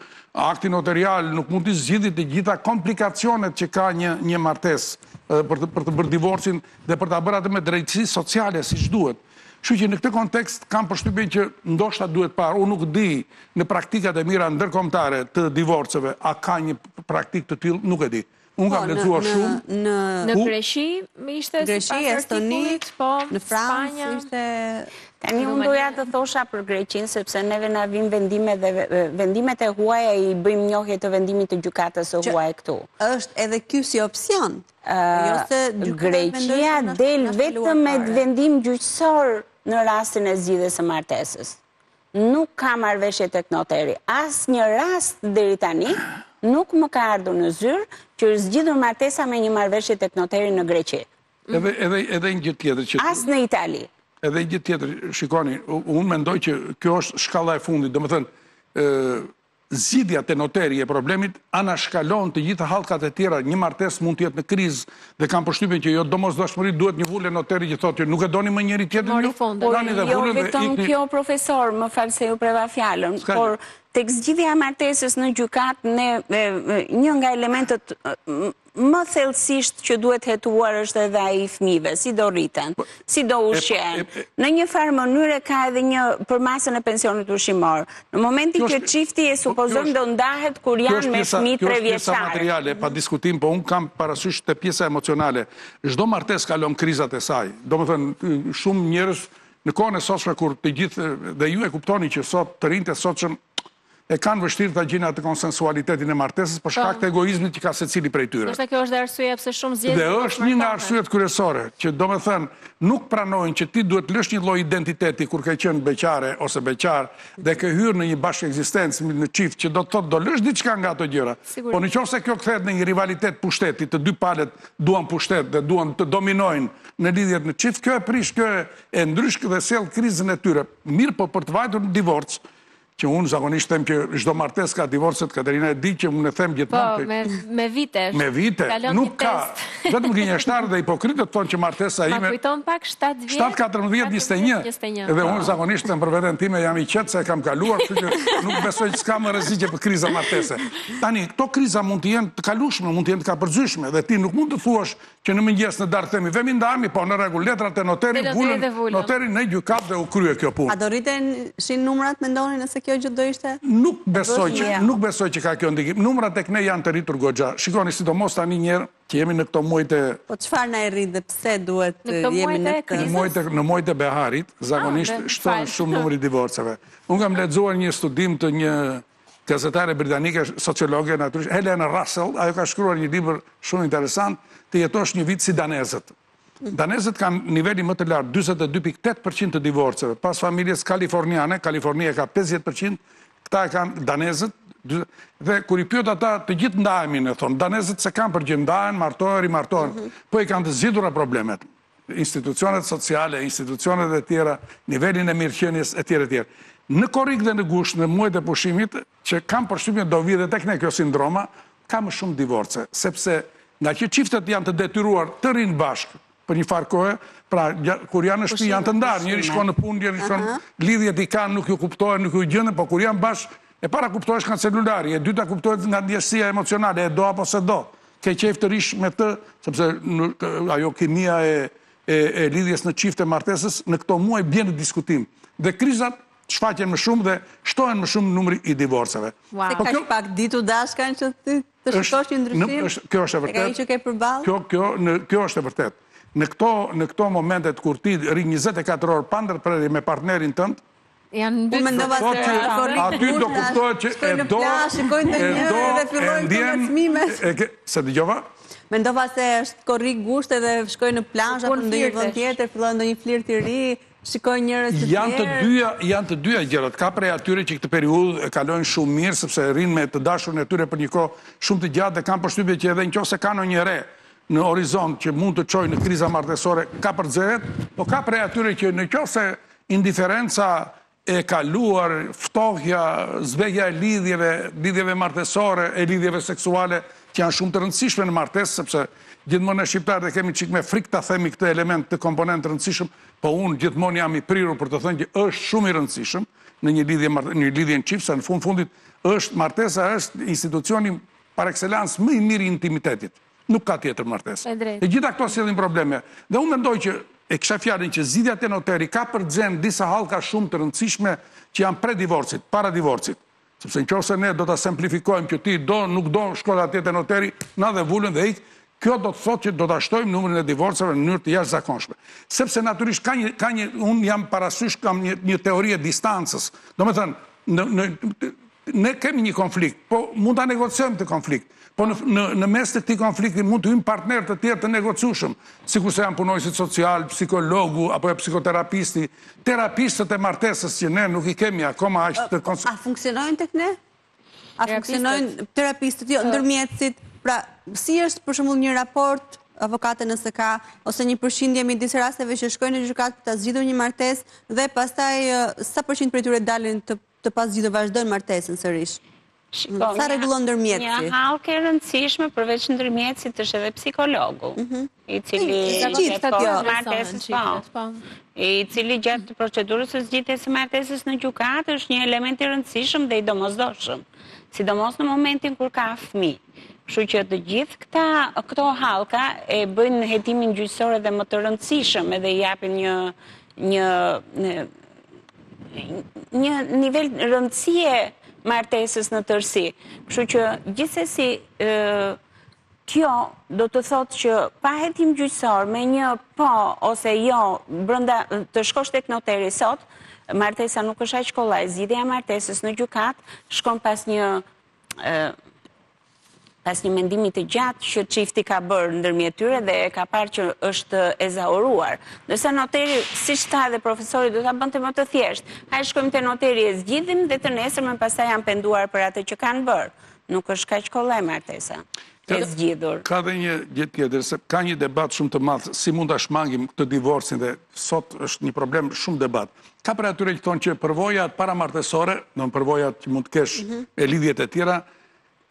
akti notarial nuk mund të zgjidhi të gjitha komplikacionet që ka një një martesë për të për të bërë divorcin dhe për ta bërë atë me drejtësi sociale siç duhet. Kështu që në këtë kontekst kam përshtypjen që ndoshta duhet parë, unë nuk di në praktikat e mira ndërkombëtare të divorceve a ka një praktikë të tillë, nuk e di. Unë kam lexuar shumë. Në në Greqi ishte në Greqi, Estoni, po në Francë ishte tani unë doja të thosha për Greqinë sepse neve na vijnë vendime dhe vendimet e huaja i bëjmë njohje të vendimit të gjykatës së huaj këtu. Është edhe ky si opsion. Jo se Greqia del vetëm me vendim gjyqësor në rastin e zgjidhjes së martesës. nuk ka marrëveshje tek noteri. Asnjë rast deri tani nuk më ka ardhur në zyrë që është zgjidhur martesa me një marrëveshje tek noteri në Greqi. Edhe edhe edhe një gjë tjetër që as në Itali. Edhe një gjë tjetër, shikoni, unë mendoj që kjo është shkalla e fundit, domethënë, ë Zgjidhja te noteri e problemit anashkalon të gjitha hallkat e tjera, një martesë mund të jetë në krizë dhe kam përshtypjen që jo domosdoshmërisht duhet një vule noteri që thotë ju nuk e doni më njëri tjetrin ju, lani dhe vulen dhe ikni. Por jo vetëm kjo profesor, më fal se ju preva fjalën, por tek zgjidhja e martesës në gjykatë ne një nga elementët më thellësisht që duhet hetuar është edhe ai i fëmijëve, si do rriten, po, si do ushqehen. Në një farë mënyre ka edhe një për masën e pensionit ushqimor. Në momentin që çifti e supozojmë do ndahet kur janë me fëmijë tre vjeçar. Kjo është pjesa materiale, pa diskutim, po unë kam parasysh te pjesa emocionale. Çdo martesë kalon krizat e saj. Domethënë shumë njerëz në kohën e sotshme kur të gjithë dhe ju e kuptoni që sot të rinjtë e sotshëm e kanë vështirë ta gjejnë atë konsensualitetin e martesës për shkak të egoizmit që ka secili prej tyre. Ndoshta kjo është dhe arsyeja pse shumë zgjedhin të mos martohen. Dhe është një nga arsyet kryesore, që domethënë nuk pranojnë që ti duhet të lësh një lloj identiteti kur ke qenë beqare ose beqar dhe ke hyrë në një bashkëekzistencë në çift që do të thotë do lësh diçka nga ato gjëra. Po në qoftë se kjo kthehet në një rivalitet pushteti, të dy palët duan pushtet dhe duan të dominojnë në lidhjet në çift, kjo e prish, kjo e ndryshk dhe sjell krizën e tyre. Mirëpo për të vajtur në divorc, Që unë zakonisht them që çdo martesë ka divorcet, Katerina e di që unë e them gjithmonë. Po, me me vite. Me vite. Nuk ka. Vetëm gënjeshtarët dhe hipokritët thonë që martesa ime. Ma kujton pak 7 vjet. 7 14 21. 21. Dhe unë zakonisht them për veten time jam i qetë se e kam kaluar, kështu që nuk besoj që s'ka më rreziqe për kriza martese. Tani këto kriza mund të jenë të kalueshme, mund të jenë të kapërcyeshme dhe ti nuk mund të thuash që në mëngjes në darkë themi vemi ndahemi, po në rregull, letrat e noterit vulën noteri në gjykatë dhe u krye kjo punë. A do rriteshin numrat mendoni nëse kjo gjë do ishte? Nuk besoj që nuk besoj që ka kjo ndikim. Numrat tek ne janë të rritur goxha. Shikoni sidomos tani një herë që jemi në këto muajt e Po çfarë na e rrit dhe pse duhet të jemi në këto në muajt e në muajt e beharit, ah, zakonisht shtohen shumë numri i divorceve. Unë kam lexuar një studim të një Gazetare britanike, sociologe natyrisht, Helen Russell, ajo ka shkruar një libër shumë interesant, të jetosh një vit si danezët. Danezët kanë nivelin më të lartë, 42.8% të divorceve, pas familjes kaliforniane, Kalifornia ka 50%, këta e kanë danezët, dhe kur i pyet ata të gjithë ndahemi më thonë, danezët s'e kanë për gjë ndahen, martohen, rimartohen, mhm. po i kanë të zgjidhura problemet. institucionet sociale, institucionet e tjera, nivelin e mirëqenies e tjera e tjera. Në korrik dhe në gusht, në muajt e pushimit, që kam përshtypjen do vijë dhe tek ne kjo sindroma, ka më shumë divorce, sepse ngaqë çiftet janë të detyruar të rrinë bashkë për një farë kohe, pra kur janë në shtëpi janë të ndarë, njëri shkon në punë, njëri shkon në lidhjet i kanë, nuk ju kuptohen, nuk ju gjënë, po kur janë bashkë, e para kuptohesh nga celulari, e dyta kuptohet nga ndjeshmëria emocionale, e do apo s'e do. Ke qejf të rrish me të, sepse ajo kimia e e lidhjes në çift e martesës në këto muaj bjen në diskutim. Dhe krizat shfaqen më shumë dhe shtohen më shumë numri i divorceve. Wow. Po kaq pak ditë u dashkan që ti të shikosh një ndryshim? Është, kjo është e vërtetë. Ku që ke përballë? Kjo kjo në kjo është e vërtetë. Në këto në këto momentet kur ti rri 24 orë pa ndërprerje me partnerin tënd, Janë mbytur. Unë mendova se aty aty do kuptohet që e do shikojnë të njëjë dhe fillojnë të ngacmime. S'e dëgjova? Mendova se është korrik gusht edhe shkojnë në plazh apo në ndonjë vend tjetër, fillojnë ndonjë flirt i ri, shikojnë njerëz të tjerë. Janë të dyja, janë të dyja gjërat. Ka prej atyre që këtë periudhë e kalojnë shumë mirë sepse rrinë me të dashurin e tyre për një kohë shumë të gjatë dhe kam përshtypjen që edhe në qoftë se ka ndonjë re në horizont që mund të çojë në kriza martesore, kapërcehet, po ka prej atyre që në qoftë se Indiferenca e kaluar, ftohja, zbehja e lidhjeve, lidhjeve martesore, e lidhjeve seksuale, që janë shumë të rëndësishme në martesë, sepse gjithmonë ne shqiptarët e kemi çik me frikë ta themi këtë element këtë komponent të rëndësishëm, po unë gjithmonë jam i prirur për të thënë që është shumë i rëndësishëm në një lidhje një lidhje në çift, se në fund të fundit është martesa është institucioni par excellence më i mirë i intimitetit. Nuk ka tjetër martesë. Të gjitha këto sjellin probleme. Dhe unë mendoj që e kisha fjalën që zgjidhja te noteri kapërcen disa hallka shumë të rëndësishme që janë pre divorcit, para divorcit. Sepse në qoftë se ne do ta semplifikojmë që ti do, nuk do, shko atje te noteri, na edhe vulën dhe ik, Kjo do të thotë që do ta shtojmë numrin e divorceve në mënyrë të jashtëzakonshme. Sepse natyrisht ka një ka një unë jam parasysh kam një një teori e distancës. Domethënë në në Ne kemi një konflikt, po mund ta negociojmë këtë konflikt. Po në, në, në mes të këtij konflikti mund të hyjnë partnerë të tjerë të negociueshëm, sikurse janë punonjësit social, psikologu apo e psikoterapisti, terapistët e martesës që ne nuk i kemi akoma aq të kons... A funksionojnë tek ne? A funksionojnë terapistët, jo, ndërmjetësit? Pra, si është për shembull një raport avokate nëse ka, ose një përqindje midis rasteve që shkojnë në gjykat për të zgjidhur një martes, dhe pastaj sa përqind prej tyre dalin të Të pazgjidhur vazhdojnë martesën sërish. Shiko, Sa rregullon ndërmjetësi? Një hallkë e rëndësishme përveç ndërmjetësit është edhe psikologu, mhm. i cili gjatë jo. martesës po. po. I cili gjatë procedurës së zgjidhjes së martesës në gjykat është një element i rëndësishëm dhe i domosdoshëm, sidomos në momentin kur ka fëmijë. Kështu që të gjithë këta këto hallka e bëjnë hetimin gjyqësor edhe më të rëndësishëm, edhe i japin një një një nivel rëndësie martesës në tërsi. Kështu që gjithsesi kjo do të thotë që pa hetim gjyqësor me një po ose jo brenda të shkosh tek noteri sot, martesa nuk është aq kollaj, zgjidhja e martesës në gjykat shkon pas një Pas një mendimi të gjatë që çifti ka bërë ndërmjet tyre dhe e ka parë që është ezauruar. Ndërsa noteri, siç tha edhe profesori, do ta bënte më të thjeshtë. Hajde shkojmë te noteri e zgjidhim dhe të nesërmen pastaj janë penduar për atë që kanë bërë. Nuk është kaq kollaj martesa e zgjidhur. Ka dhe një gjë tjetër, se ka një debat shumë të madh, si mund ta shmangim këtë divorcin dhe sot është një problem shumë debat. Ka prej atyre që thonë që përvojat paramartesore, domethënë përvojat që mund të kesh e lidhjet e tjera,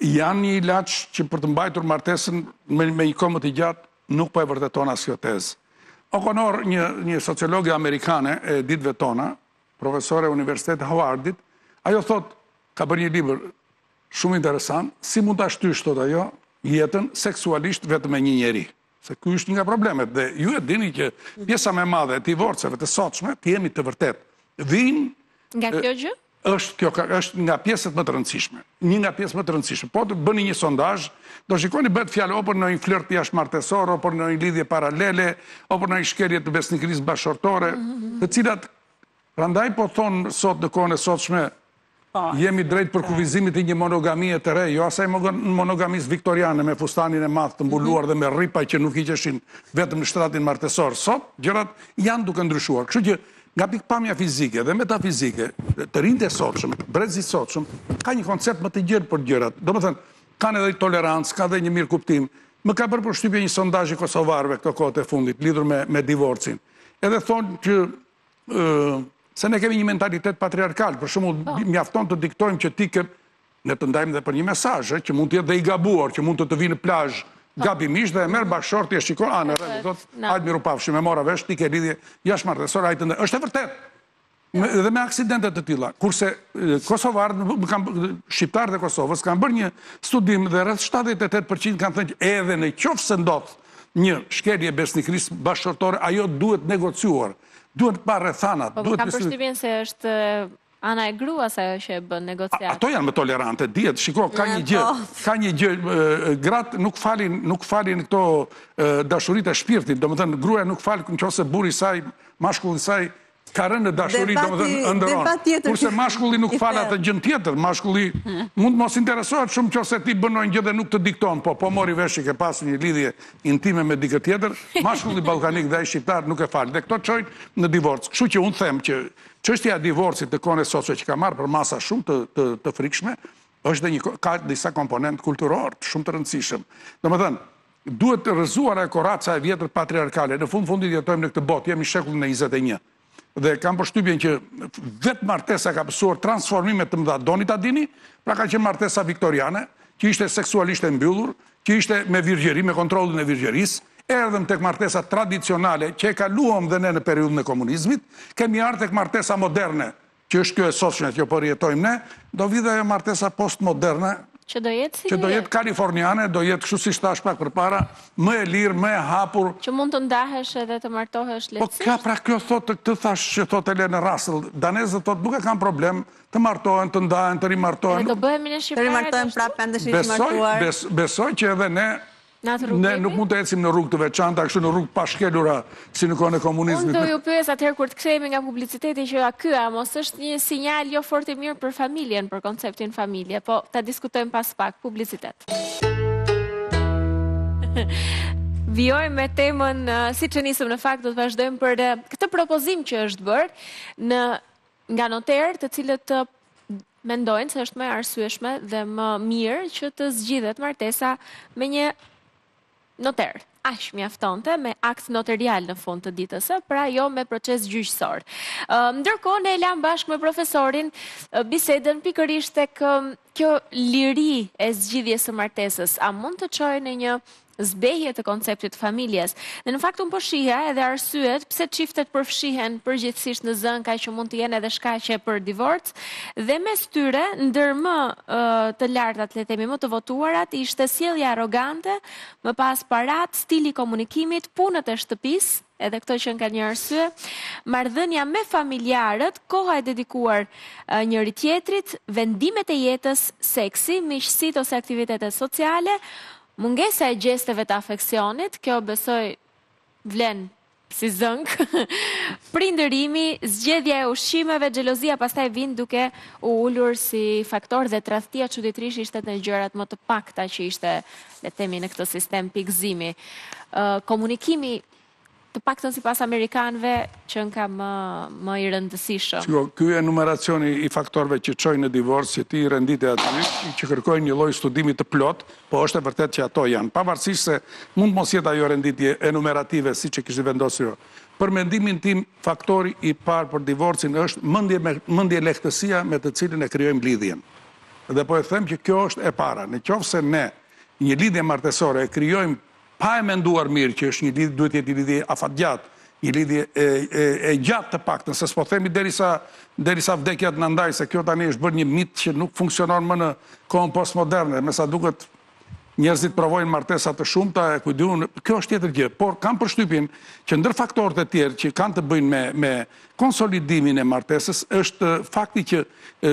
Janë një ilaç që për të mbajtur martesën me, me një kohë më të gjatë nuk po e vërteton as kjo tezë. O'Connor, një, një sociologe amerikane e ditëve tona, profesore e Universitetit të Havardit, ajo thot, ka bërë një libër shumë interesant, si mund ta shtysh, thot ajo, jetën seksualisht vetëm me një njeri. se ky është një nga problemet dhe ju e dini që pjesa më e madhe e divorceve të sotshme, të jemi të vërtet, vijnë nga kjo gjë? Është kjo është nga pjesët më të rëndësishme. Një nga pjesët më të rëndësishme. Po të bëni një sondazh, do shikoni bëhet fjalë o për ndonjë flirt jashtë martesor, o për ndonjë lidhje paralele, o për ndonjë shkelje të besnikërisë bashkëshortore, mhm, mhm, mhm. të cilat prandaj po thon sot në kohën e sotshme Jemi drejt përkufizimit të një monogamie të re, jo asaj monogamisë viktoriane me fustanin e madh të mbuluar dhe me rripa që nuk hiqeshin vetëm në shtratin martesor. Sot, gjërat janë duke ndryshuar. Kështu që, nga pikëpamja fizike dhe metafizike, të rinjtë e sotshëm, brezit e sotshëm, ka një koncept më të gjerë për gjërat. Domethënë, kanë edhe tolerancë, kanë edhe një mirëkuptim. Më ka bërë përshtypje një sondazh i kosovarëve këto kohët e fundit lidhur me me divorcin. Edhe thonë që se ne kemi një mentalitet patriarkal, për shembull. mjafton të diktojmë që ti ke, ne të ndajmë dhe për një mesazh, që mund të jetë dhe i gabuar, që mund të të vijë në plazh, po. gabimisht dhe e merr bashkëshorti e shikon, a në rregull, thotë hajt mirupafshim, e mora vesh, ti ke lidhje, jashtëmartesore, hajt ndahu, është e vërtetë, dhe me aksidente të tilla, kurse kosovarët, shqiptarët e Kosovës, kanë bërë një studim dhe rrëth 78% kanë thënë edhe në qoftë se ndodh, një shkelje e besnikërisë bashkëshortore, ajo duhet negociuar, duhet pa rrethanat, po, duhet kam përshtypjen se është ana e gruas ajo që e bën negociatën. Ato janë më tolerante, dihet, shiko, ka një gjë, po. ka një gjë, gratë nuk falin, nuk falin këto dashuritë e shpirtit, domethënë gruaja nuk fal në qoftë se burri i saj, mashkulli i saj Ka rënë në dashuri, domethënë, ëndërron. Kurse mashkulli nuk fal atë gjënë tjetër. Mashkulli mund të mos interesohet shumë në qoftë se ti bën ndonjë gjë dhe nuk të dikton, po po mori vesh që ke pasur një lidhje intime me dikë tjetër, mashkulli ballkanik dhe ai shqiptar nuk e fal. Dhe këto çojnë në divorc. Kështu që unë them që çështja e divorcit të kohëve të sotme që ka marrë përmasa shumë të frikshme, është dhe një, ka disa komponentë kulturorë, shumë të rëndësishëm. Domethënë, Duhet rrëzuar ajo koraca e vjetër patriarkale. Në fund fundit jetojmë në këtë botë, jemi shekullin e njëzet e një. Dhe kam përshtypjen që vetë martesa ka pësuar transformime të mëdha. Doni ta dini? Pra ka qenë martesa viktoriane, që ishte seksualisht e mbyllur, që ishte me virgjëri, me kontrollin e virgjërisë, erdhëm tek martesa tradicionale që e kaluam dhe ne në periudhën e komunizmit, kemi ardhur tek martesa moderne, që është kjo e sotme që po përjetojmë ne, do vijë dhe ajo martesa postmoderne, Që do jetë si që do do jetë jetë. kaliforniane, do jetë kështu siç thashë pak përpara, më e lirë, më e hapur. Që mund të ndahesh edhe të martohesh Po lehtësisht. ka pra kjo thotë këtë thashë që thotë Elena Russell, danezët thotë nuk e kanë problem të martohen, të ndahen, të Edhe rimartohen. do bëhemi ne Të shqiptarët rimartohen ashtu? prapë kanë dëshirë të Besoj, martuar. bes, besoj që edhe ne Ne nuk mund të ecim në rrugë të veçanta, kështu në rrugë të pashkelura, si në kohën e komunizmit. Unë do ju pyes atëherë kur të kthehemi nga publiciteti që ky a mos është një sinjal jo fort i mirë për familjen, për konceptin familje, po ta diskutojmë pas pak, publicitet. Vijojmë me temën, siç e nisëm në fakt, do të vazhdojmë për këtë propozim që është bërë në nga noterët të cilët mendojnë se është më e arsyeshme dhe më mirë që të zgjidhet martesa me një noter. Aq mjaftonte me akt noterial në fund të ditës, ë, pra jo me proces gjyqësor. Ë, Ndërkohë ne e lamë bashkë me profesorin ë, bisedën pikërisht tek ë, kjo liri e zgjidhjes së martesës, a mund të çojë në një zbehje të konceptit të familjes. Dhe në fakt unë po shihja edhe arsyet pse çiftet përfshihen përgjithësisht në zënka që mund të jenë edhe shkaqe për divorc dhe mes tyre ndër më të lartat le të themi më të votuarat ishte sjellja arrogante, më pas paratë, stili i komunikimit, punët e shtëpisë, edhe këto qënkan një arsye, marrëdhënia me familjarët, koha e dedikuar njëri tjetrit, vendimet e jetës, seksi, miqësitë ose aktivitetet sociale, Mungesa e gjesteve të afeksionit, kjo besoj vlen si zënkë, prindërimi, zgjedhja e ushqimeve, xhelozia pastaj vijnë duke u ulur si faktorë dhe tradhtia çuditërisht ishte në gjërat më të pakta që ishte le të themi në këtë sistem pikëzimi. Komunikimi Të paktën sipas amerikanëve, qënka më i rëndësishëm. Ky enumeracion i faktorëve që çojnë në divorc, që ti rendite aty, kërkojnë një lloj studimi të plotë, po është e vërtetë që ato janë. Pavarësisht se mund të mos jetë ajo renditje enumerative siç e kishit vendosur ju. Për mendimin tim, faktori i parë për divorcin është mendjelehtësia me të cilën e krijojmë lidhjen. Dhe po e them që kjo është e para. Në qoftë se ne një lidhje martesore e krijojmë Pa e menduar mirë që është një lidhje, duhet të jetë një lidhje afatgjatë, një lidhje e, e, e gjatë të paktën, se s'po themi derisa derisa vdekja të na ndajë, se kjo tani është bërë një mit që nuk funksionon më në kohën postmoderne. Me sa duket njerëzit provojnë martesa të shumta, e ku di unë, kjo është tjetër gjë, por kam përshtypjen që ndër faktorët e tjerë që kanë të bëjnë me me konsolidimin e martesës është fakti që e,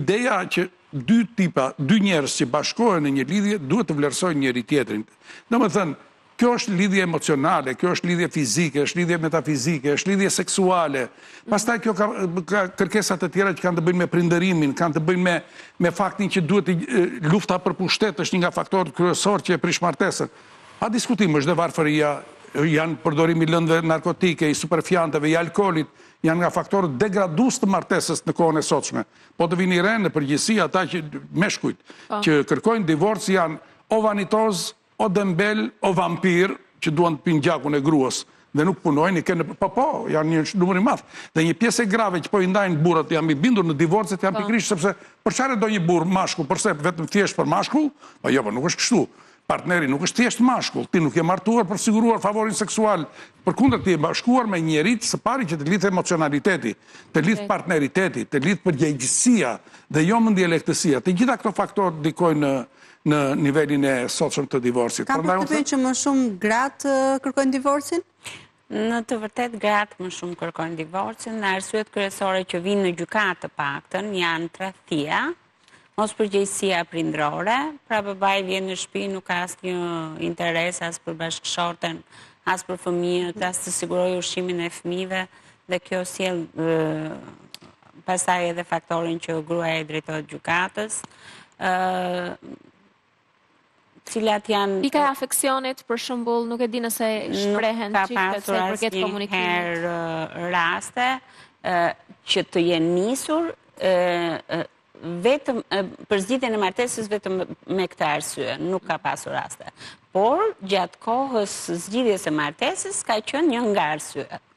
ideja që Dy tipa, dy njerëz që bashkohen në një lidhje duhet të vlerësojnë njëri-tjetrin. Domethënë, kjo është lidhje emocionale, kjo është lidhje fizike, është lidhje metafizike, është lidhje seksuale. Pastaj kjo ka ka kërkesa të tjera që kanë të bëjnë me prindërimin, kanë të bëjnë me me faktin që duhet të lufta për pushtet është një nga faktorët kryesorë që e prish martesën. Pa diskutim është dhe varfëria, janë përdorimi i lëndëve narkotike, i stupefianteve, i alkoolit, janë nga faktorët degradues të martesës në kohën e sotshme. Po të vini re në përgjithësi ata që meshkujt po. që kërkojnë divorc janë o vanitozë, o dembelë, o vampirë që duan të pinë gjakun e gruas dhe nuk punojnë, i ke, po po, janë një numër i madh. Dhe një pjesë e grave që po i ndajnë burrat jam i bindur në divorcet janë po. pikërisht sepse për çfarë do një burrë, mashkull, përse vetëm thjesht për mashkull? Po jo, po nuk është kështu. Partneri nuk është thjesht mashkull, ti nuk je martuar për siguruar favorin seksual, përkundër ti je bashkuar me njeri së pari që të lidh emocionaliteti, të lidh partneriteti, të lidh përgjegjësia dhe jo mëndjelehtësia. Të gjitha këto faktorë ndikojnë në në nivelin e sotshëm të divorcit. Kam përshtypjen që më shumë gratë kërkojnë divorcin? Në të vërtetë, gratë më shumë kërkojnë divorcin, dhe arsyet kryesore që vijnë në gjykatë të paktën, janë tradhtia, Mospërgjegjësia prindrore, pra babai vjen në shpi, nuk ka asnjë interes as për bashkëshorten, as për fëmijët, as të sigurojë ushqimin e fëmijëve dhe kjo sjell pastaj edhe faktorin që gruaja i drejtohet gjykatës. cilat janë pika e afeksionit për shembull nuk e di nëse shprehen çiftet sa i përket komunikimit raste që të jenë nisur vetëm për zgjidhjen e martesës vetëm me këtë arsye nuk ka pasur raste por gjatë kohës së zgjidhjes së martesës ka qenë një nga arsyet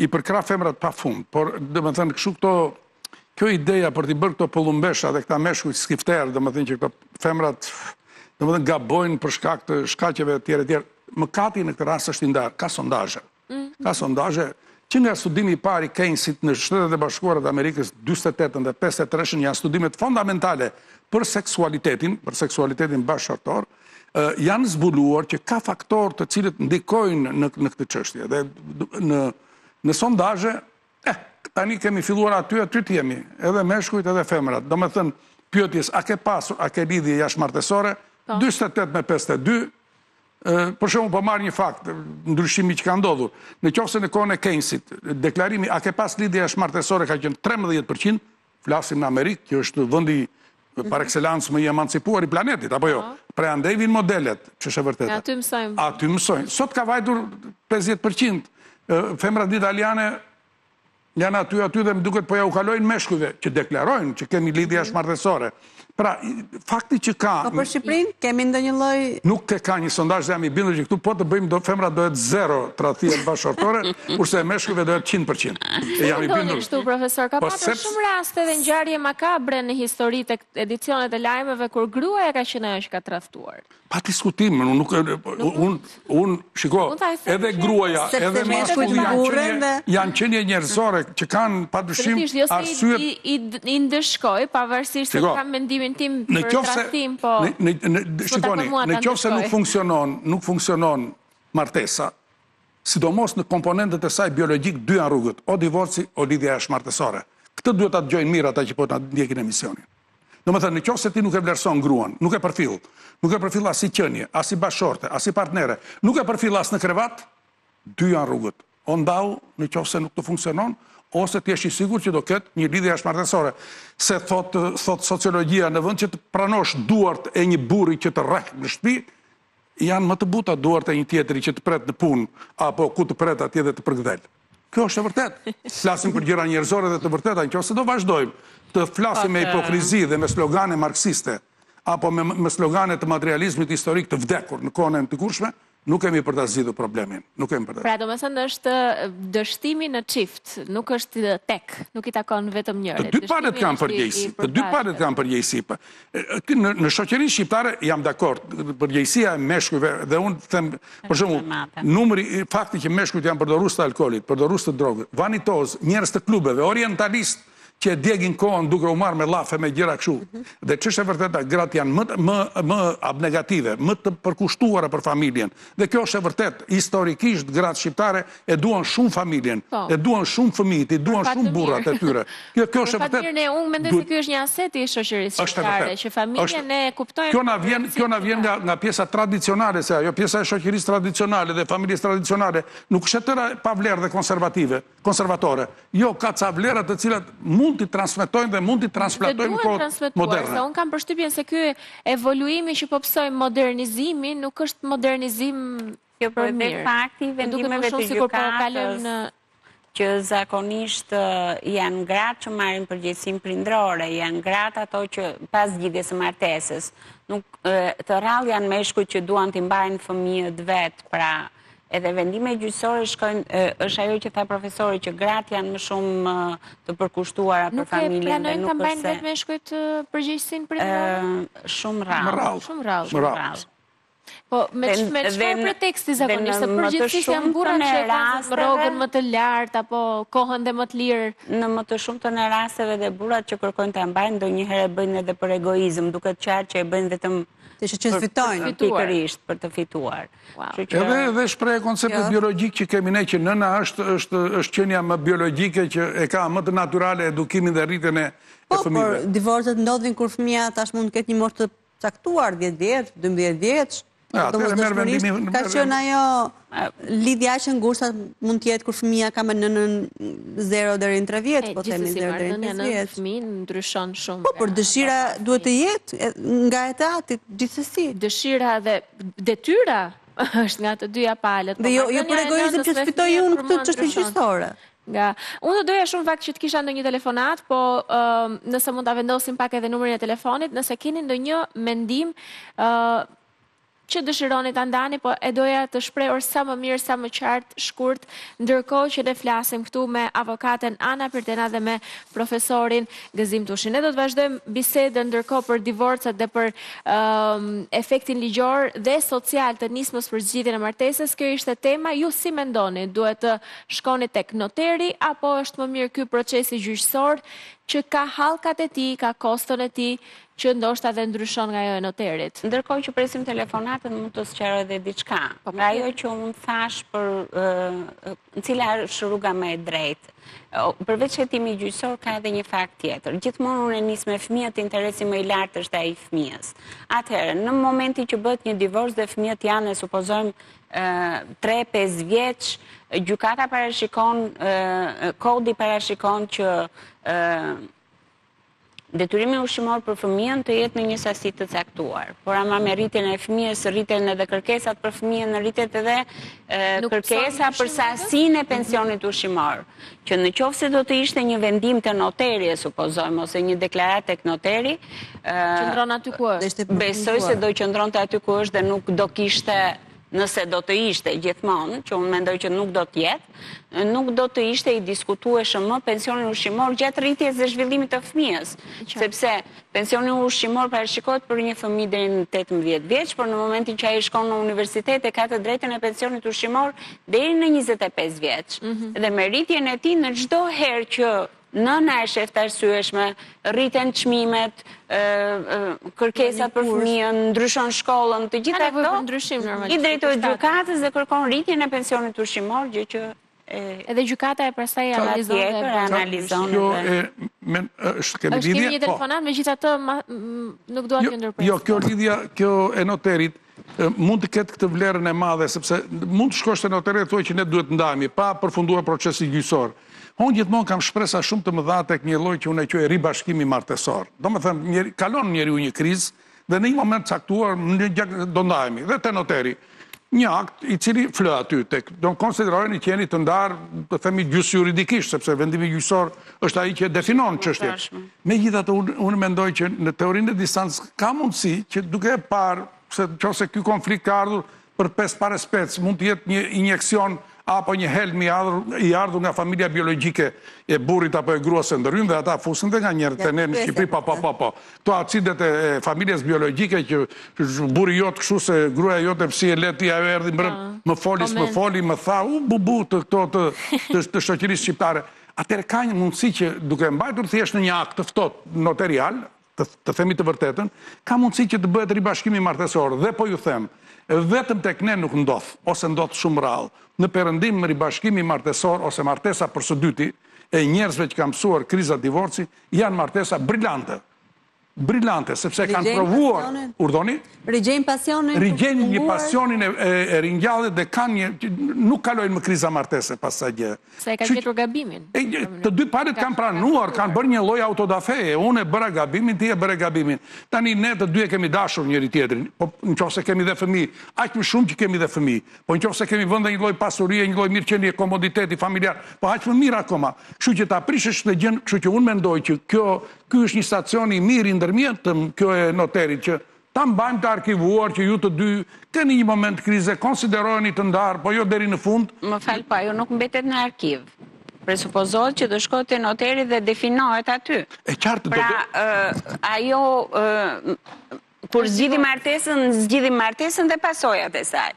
i përkrah femrat pa fund, por domethënë kështu këto, kjo ideja për t'i bërë këto pëllumbesha dhe këta meshkujt skifterë, domethënë që këto femrat, domethënë gabojnë për shkak të shkaqeve tjera e tjera, mëkati në këtë rast është i ndarë, ka sondazhe, mm. ka sondazhe, që nga studimi i parë i Kinsit në Shtetet e Bashkuara të Amerikës 48 dhe 53 janë studimet fundamentale për seksualitetin, për seksualitetin bashkëshortor, janë zbuluar që ka faktorë të cilët ndikojnë në këtë çështje. Dhe në sondazhe, eh, tani kemi filluar aty, aty të jemi, edhe meshkujt edhe femrat. Domethënë, pyetjes, a ke pasur, a ke lidhje jashtëmartesore, 48 po. me 52, për shembull po marrë një fakt, ndryshimi që ka ndodhur, në qoftë se në kohën e Kinsit, deklarimi, a ke pas lidhje jashtëmartesore, ka qenë 13%, flasim në Amerikë, që është vendi mhm. par excellence më i emancipuar i planetit, apo jo? Po. Prej andej vijnë modelet, ç'është e vërteta. E aty mësojmë. Aty mësojmë. Sot ka vajtur 50%. Femrat italiane janë aty aty dhe më duket po ua kalojnë meshkujve, që deklarojnë që kemi lidhje mhm. jashtëmartesore. Pra, fakti që ka... Po për Shqipërinë, kemi ndonjë lloj... Nuk ke ka një sondazh dhe jam i bindur që këtu, po të bëjmë te femrat do jetë zero tradhtia bashkëshortore, kurse e meshkujve do jetë 100%. E jam i bindur... Kështu, profesor, ka patur shumë raste dhe ngjarje makabre në histori tek edicionet e lajmeve, kur gruaja ka qenë ajo që ka tradhtuar. Pa diskutim, unë nuk e... Unë, unë, shiko, edhe gruaja, edhe mashkulli janë qenje, janë qenje njerëzore që kanë pa dyshim jo arsyet... I, i, i ndëshkoj, pavarësisht se kam mendimin tim për tradhtinë, po... Në, në, në, shikoni, në qoftë se nuk funksionon, nuk funksionon martesa, sidomos në komponentet e saj biologjike dy janë rrugët, o divorci, o lidhja jashtëmartesore. Këtë duhet ta dëgjojnë mirë ata që po e ndjekin emisionin. Domethënë, në qoftë se ti nuk e vlerëson gruan, nuk e përfill, nuk e përfill as si qenie, as si bashkëshorte, as si partnere, nuk e përfill as në krevat, dy janë rrugët. O ndahu, në qoftë se nuk të funksionon, ose të jesh i sigurt që do ketë një lidhje jashtëmartesore. Se thotë, thotë sociologjia, në vend që të pranosh duart e një burri që të rreh në shpi, janë më të buta duart e një tjetri që të pret në punë, apo ku të pret atje dhe të përkëdhel. Kjo është e vërtet. Flasim për gjëra njerëzore dhe të vërteta. Në qoftë se do vazhdojmë të flasim me hipokrizi dhe me slogane marksiste, apo me, me slogane të materializmit historik të vdekur në kohën e dikurshme, nuk kemi për ta zgjidhur problemin. Nuk kemi për të. Pra, domethënë është dështimi në çift, nuk është tek, nuk i takon vetëm njërit. Të dy palët kanë përgjegjësi. Të dy palët kanë përgjegjësi. në shoqërinë shqiptare jam dakord, përgjegjësia e meshkujve dhe unë të them për shembull, numri i fakti që meshkujt janë përdorues të alkoolit, përdorues të drogës, vanitozë, njerëz të klubeve, orientalistë që e djegin kohën duke u marrë me llafe me gjëra kështu. Mhm. Dhe ç'është e vërteta, gratë janë më më më abnegative, më të përkushtuara për familjen, Dhe kjo është e vërtet, historikisht gratë shqiptare e duan shumë familjen, po. e duan shumë fëmijët, i duan shumë burrat e tyre. Kjo kjo është e vërtet. Po ne, unë mendoj se ky është një aset i shoqërisë shqiptare, që familjen e kuptojmë. Kjo na vjen, kjo na vjen nga nga pjesa tradicionale se ajo pjesa e shoqërisë tradicionale dhe familjes tradicionale nuk është e tëra pa vlerë dhe konservative. konservatore. Jo, ka ca vlera të cilat mund t'i transmetojmë dhe mund t'i transplantojmë në kohët moderne. Se unë kam përshtypjen se ky evoluimi që po pësojmë modernizimi, nuk është modernizim jo, po për mirë. Fakti i vendimeve të po gjykatës që zakonisht janë gratë që marrin përgjegjësinë prindërore, janë gratë ato që pas zgjidhjes së martesës, nuk të rrallë janë meshkujt që duan t'i mbajnë fëmijët vetë, pra Edhe vendimet gjyqësore shkojnë, është ajo që tha profesori që gratë janë më shumë të përkushtuara për familjen dhe nuk është se. Nuk e pranojnë ta mbajnë vetë meshkujt përgjegjësinë prindërore? Shumë rrallë. Shumë rrallë. Shumë rrallë. Po me çfarë preteksti zakonisht se përgjithësisht janë burrat që kanë rrogën më të lartë apo kohën dhe më të lirë? Në më të shumtën e rasteve dhe burrat që kërkojnë ta mbajnë ndonjëherë e bëjnë edhe për egoizëm, duket qartë që e bëjnë vetëm të shqetësojnë pikërisht për të fituar. Edhe edhe shprehje e konceptit jo. biologjik që kemi ne që nëna është është është qenia më biologjike që e ka më të natyrale edukimin dhe rritjen e po, e fëmijëve. Po, por divorcet ndodhin kur fëmija tash mund të ketë një moshë të caktuar 10 vjeç, 12 vjeç. Ja, do të merr vendimin. Ka qenë ajo lidhja e ngushtë mund të jetë kur fëmija ka me nënën 0 deri në 3 vjet, po themi 0 deri në 3 vjet. Fëmijë ndryshon shumë. Po, por dëshira duhet të jetë nga e të atit gjithsesi. Dëshira dhe detyra është nga të dyja palët. Po dhe jo, jo për egoizëm që ta fitoj unë këtë çështje gjyqësore. Nga, unë do doja shumë në fakt që të kisha ndonjë telefonatë, po nëse mund ta vendosim pak edhe numrin e telefonit, nëse keni ndonjë mendim, ë që dëshironi ta ndani, po e doja të shprehur sa më mirë, sa më qartë, shkurt, ndërkohë që ne flasim këtu me avokaten Ana Pirtena dhe me profesorin Gëzim Tushin. Ne do të vazhdojmë bisedën ndërkohë për divorcat dhe për um, efektin ligjor dhe social të nismës për zgjidhjen e martesës. Kjo ishte tema. Ju si mendoni? Duhet të shkoni tek noteri apo është më mirë ky procesi gjyqësor që ka hallkat e tij, ka koston e tij, që ndoshta dhe ndryshon nga ajo e noterit. Ndërkohë që presim telefonatën, mund të sqaroj dhe diçka. Po, nga ajo që unë thashë për uh, Cila është rruga më e drejtë? Përveç hetimit gjyqësor ka edhe një fakt tjetër. Gjithmonë unë nis me fëmijët, interesi më i lartë është ai i fëmijës. Atëherë, në momentin që bëhet një divorc dhe fëmijët janë, e supozojmë, 3-5 vjeç, gjykata parashikon, kodi parashikon që Detyrimi ushqimor për fëmijën të jetë në një sasi të caktuar. Por ama me rritjen e fëmijës rriten edhe kërkesat për fëmijën, rritet edhe kërkesa për sasinë e pensionit ushqimor. Që në qoftë se do të ishte një vendim te noteri, e supozojmë, ose një deklaratë tek noteri, qëndron aty ku është. Besoj se do qëndronte aty ku është dhe nuk do kishte nëse do të ishte gjithmonë, që unë mendoj që nuk do të jetë, nuk do të ishte i diskutueshëm më pensioni ushqimor gjatë rritjes dhe zhvillimit të fëmijës, sepse pensioni ushqimor parashikohet për një fëmijë deri në 18 vjeç, por në momentin që ai shkon në universitet e ka të drejtën e pensionit ushqimor deri në 25 vjeç. Mhm. Dhe me rritjen e tij në çdo herë që Nëna e sheh të arsyeshme, rriten çmimet, kërkesat për fëmijën, ndryshon shkollën, të gjitha këto i drejtohet gjykatës dhe kërkon rritjen e pensionit ushqimor, gjë që edhe gjykata pastaj e analizon dhe e analizon. Kjo e men është kemi lidhje. Është një telefonatë, megjithatë nuk dua t'ju ndërpres. Jo, kjo lidhja, kjo e noterit Mund të ketë këtë vlerën e madhe, sepse mund të shkosh te noteri të thuash që ne duhet të ndahemi, pa përfunduar procesi gjyqësor. Unë gjithmonë kam shpresa shumë të mëdha tek një lloj që unë e quaj ribashkimi martesor. Domethënë, njeri, kalon njeriu një krizë dhe në një moment të caktuar në gjak do ndahemi dhe te noteri. Një akt i cili fle aty tek, do konsideroheni që jeni të ndarë, të themi gjysmë juridikisht, sepse vendimi gjyqësor është ai që definon çështjen. Megjithatë unë unë mendoj që në teorinë e distancës ka mundësi që duke e parë që nëse ky konflikt ka ardhur për pesë para spec, mund të jetë një injeksion apo një helm i ardhur i ardhur nga familja biologjike e burrit apo e gruas se ndërhyjnë dhe ata fusin dhe nga njerëz te ne në Shqipëri pa pa pa pa. Këto acidet e familjes biologjike që burri jot kështu se gruaja jote pse e le ti ajo erdhi mbrëmë, më foli, më foli, më tha ububu të këto të të shoqërisë shqiptare. atëherë ka një mundësi që duke e mbajtur thjesht në një akt të ftohtë notarial, të, të themi të vërtetën, ka mundësi që të bëhet ribashkimi martesor dhe po ju them, vetëm tek ne nuk ndodh ose ndodh shumë rrallë. Në perëndim ribashkimi martesor ose martesa për së dyti e njerëzve që kanë pësuar kriza divorci janë martesa brilante. Brilante, sepse kanë provuar, urdoni? Rigjejnë pasionin. Rigjejnë një pasionin e ringjallit dhe kanë një, nuk kalojnë më kriza martese pas asaj. Se e ka gjetur gabimin. Të dy palët kanë pranuar, kanë bërë një lloj autodafeje, unë e bëra gabimin, ti e bëre gabimin. Tani ne të dy e kemi dashur njëri-tjetrin, po në qofë se kemi dhe fëmijë, aq më shumë që kemi dhe fëmijë, po në qofë se kemi vënë një lloj pasurie, një lloj mirëqenie, komoditeti familjar, po aq më mirë akoma. Kështu që ta prishësh këtë gjënë, kështu që unë mendoj që kjo Ky është një stacion i mirë i ndërmjetëm, kjo e noterit që ta mbajmë të arkivuar që ju të dy keni një moment krize, konsideroheni të ndarë, po jo deri në fund. Më fal, po ajo nuk mbetet në arkiv. Presupozohet që do shkohet te noteri dhe definohet aty. E qartë, do të. Pra, ajo Kur zgjidhim martesën, zgjidhim martesën dhe pasojat e saj.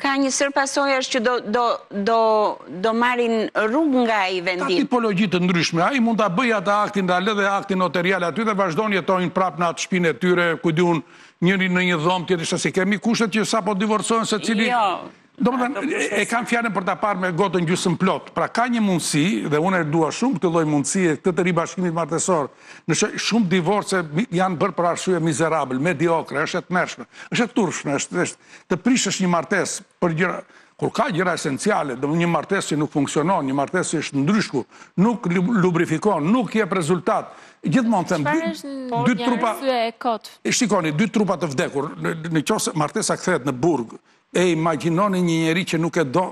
Ka një sërë pasojash që do marrin rrugë nga ai vendim. Ka tipologji të ndryshme. Ai mund ta bëjë atë aktin rallë dhe aktin noterial aty dhe vazhdojnë, jetojnë prap në atë shpinë e tyre, ku di unë njëri në një dhomë, tjetri, s'i kemi kushtet që sapo divorcohen secili... Jo, Domethënë, e kam fjalën për ta parë me gotën gjysmë plot. Pra ka një mundësi dhe unë e dua shumë këtë lloj mundësie, këtë të ribashkimit martesor. Në shumë divorce janë bërë për arsye mizerabël, mediokre, është e tmerrshme, është e turpshme, është është të prishësh një martesë për gjëra kur ka gjëra esenciale, domethënë një martesë që nuk funksionon, një martesë që është ndryshku, nuk lubrifikon, nuk jep rezultat. Gjithmonë them dy, po, dy trupa e kot. Shikoni, dy trupa të vdekur, në qoftë se martesa kthehet në burg, E imagjinoni një njeri që nuk e do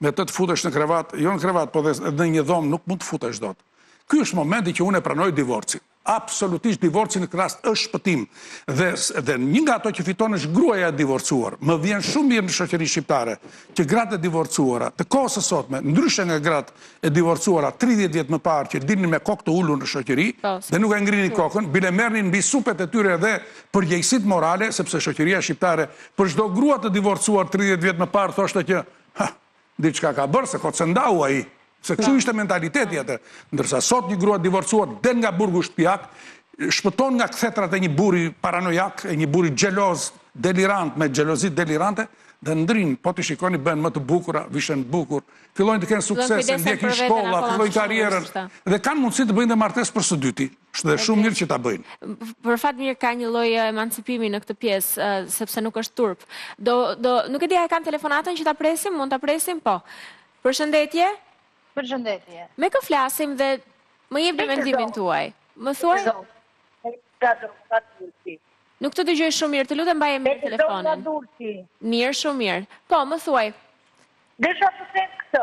me të të futesh në krevat, jo në krevat, po dhe në një dhomë nuk mund të futesh dot. Ky është momenti që unë e pranoj divorcin. Absolutisht divorci në këtë rast është shpëtim. Dhe dhe një nga ato që fiton është gruaja e divorcuar. Më vjen shumë mirë në shoqërinë shqiptare që gratë e divorcuara të kohës së sotme, ndryshe nga gratë e divorcuara 30 vjet më parë që dilnin me kokë të ulur në shoqëri po, dhe nuk e ngrinin kokën, bile merrnin mbi supet e tyre dhe përgjegjësitë morale sepse shoqëria shqiptare Për çdo grua të divorcuar tridhjetë vjet më parë thoshte që, ha, diçka ka bërë, se kot s'e ndau ai, se kështu ishte mentaliteti atëherë. Ndërsa sot një grua e divorcuar del nga burgu shtëpiak, shpëton nga kthetrat e një burri paranojak, e një burri xheloz, delirant me xhelozi delirante, dhe ndrin, po t'i shikoni bëhen më të bukura, vishen bukur, fillojnë të kenë suksese, ndjekin shkolla, fillojnë karrierën dhe kanë mundësi të bëjnë dhe martesë për së dyti. Është dhe shumë mirë që ta bëjnë. Për fat mirë ka një lloj emancipimi në këtë pjesë, sepse nuk është turp. Do nuk e di a e kanë telefonatën që ta presim, mund ta presim? Po. Përshëndetje. Përshëndetje. Me kë flasim dhe më jepni mendimin tuaj. Më thuaj. Nuk të dëgjoj shumë mirë, të lutem mbaje mirë telefonin. Mirë, shumë mirë. Po, më thuaj. Desha të them këtë.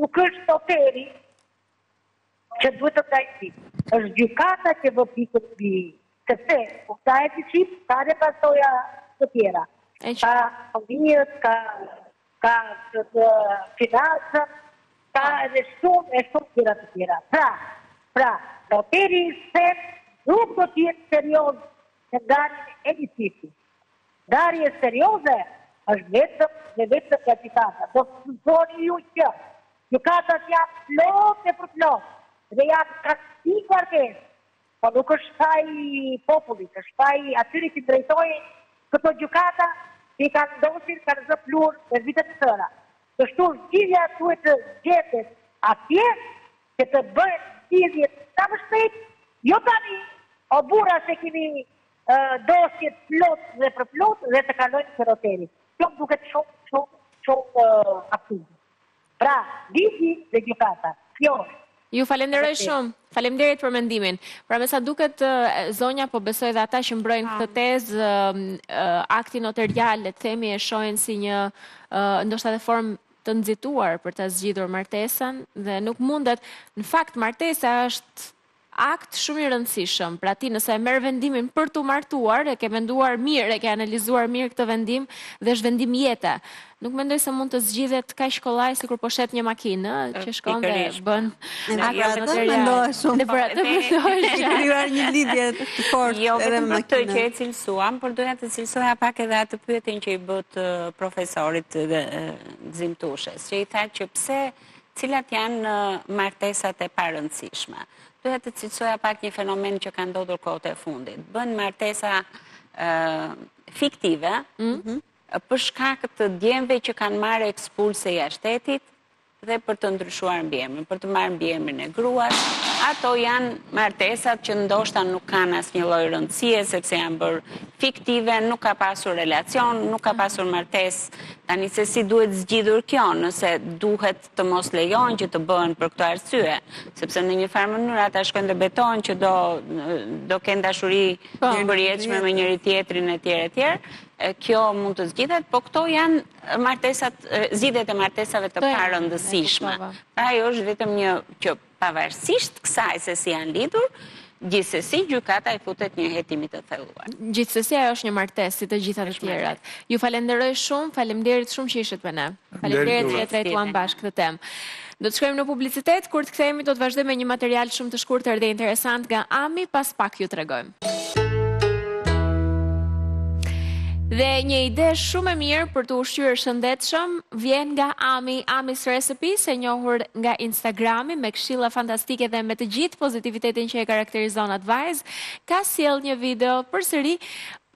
Nuk është noteri që duhet të ndajë dikë, është gjykata që vë pikën mbi i sepse kur ndahet një çift ka dhe pasoja të tjera, ka fëmijët, ka ka financat, ka edhe shumë e shumë gjëra të tjera. Pra, pra, noteri them nuk do të jetë serioz në ndarjen e një çifti. Ndarje serioze është vetëm dhe vetëm nga gjykata. Do të thoni ju që gjykatat janë plot e përplot dhe janë ka shumë kërkesë, po nuk është faj i popullit, është faj i atyre që drejtojnë këto gjykata që i kanë dosjet, kanë zënë pluhur me vite të tëra. Kështu zgjidhja duhet të gjendet atje që të bëhen zgjidhjet sa më shpejt, jo tani, o burra se kemi dosjet plot dhe përplot dhe të kalojmë te noteri. Kjo më duket shumë, shumë, shumë absurde. Pra, ligji dhe gjykata, kjo është. Ju falemderoj shumë. Falemderit për mendimin. Pra me sa duket zonja po besoj dhe ata që mbrojnë këtë tezë, akti noterial le të themi e shohin si një ndoshta dhe formë të nxituar për të zgjidhur martesën dhe nuk mundet në fakt martesa është Akt shumë i rëndësishëm, pra ti nëse e merr vendimin për t'u martuar, e ke menduar mirë, e ke analizuar mirë këtë vendim dhe është vendim jete. Nuk mendoj se mund të zgjidhet kaq kollaj sikur po shet një makinë, ë, që shkon dhe bën Është pikërisht, po. një akt noterial. Dhe për atë mendohesh shumë. Dhe për atë mendohesh gjatë. Dhe- Ke krijuar një lidhje të fortë edhe me makinën. Jo vetëm për këtë që e cilësuam, por doja të cilësoja pak edhe atë pyetjen që i bëtë ë, profesorit dhe ë, Gëzim Tushës, që i tha që pse Cilat janë martesat e parëndësishme? Doja të cilësoja pak një fenomen që ka ndodhur kohët e fundit. Bëhen martesa fiktive, mhm. për shkak të djemve që kanë marrë ekspulse jashtë shtetit dhe për të ndryshuar mbiemrin, për të marrë mbiemrin e gruas. Ato janë martesat që ndoshta nuk kanë asnjë lloj rëndësie, sepse janë bërë fiktive, nuk ka pasur relacion, nuk ka pasur martesë Tani se si duhet zgjidhur kjo, nëse duhet të mos lejohen që të bëhen për këto arsye, sepse në një farë mënyrë ata shkojnë dhe betohen që do do kenë dashuri po, të përjetshme me njëri-tjetrin etj etj. Kjo mund të zgjidhet, po këto janë martesat, zgjidhjet e martesave të parëndësishme. Pra ajo është vetëm një që Pavarësisht kësaj se si janë lidhur, gjithsesi gjykata i futet një hetimi të thelluar. Gjithsesi ajo është një martesë si të gjitha të tjerat. Ju falenderoj shumë, faleminderit shumë që ishit me ne. Faleminderit që e trajtuam bashkë këtë temë. Do të shkojmë në publicitet, kur të kthehemi do të vazhdojmë me një material shumë të shkurtër dhe interesant nga Ami, pas pak ju tregojmë. Dhe një ide shumë e mirë për t'u ushqyer shëndetshëm vjen nga Ami, Ami's Recipes, e njohur nga Instagrami me këshilla fantastike dhe me të gjithë pozitivitetin që e karakterizon atë vajzë, ka sjell një video përsëri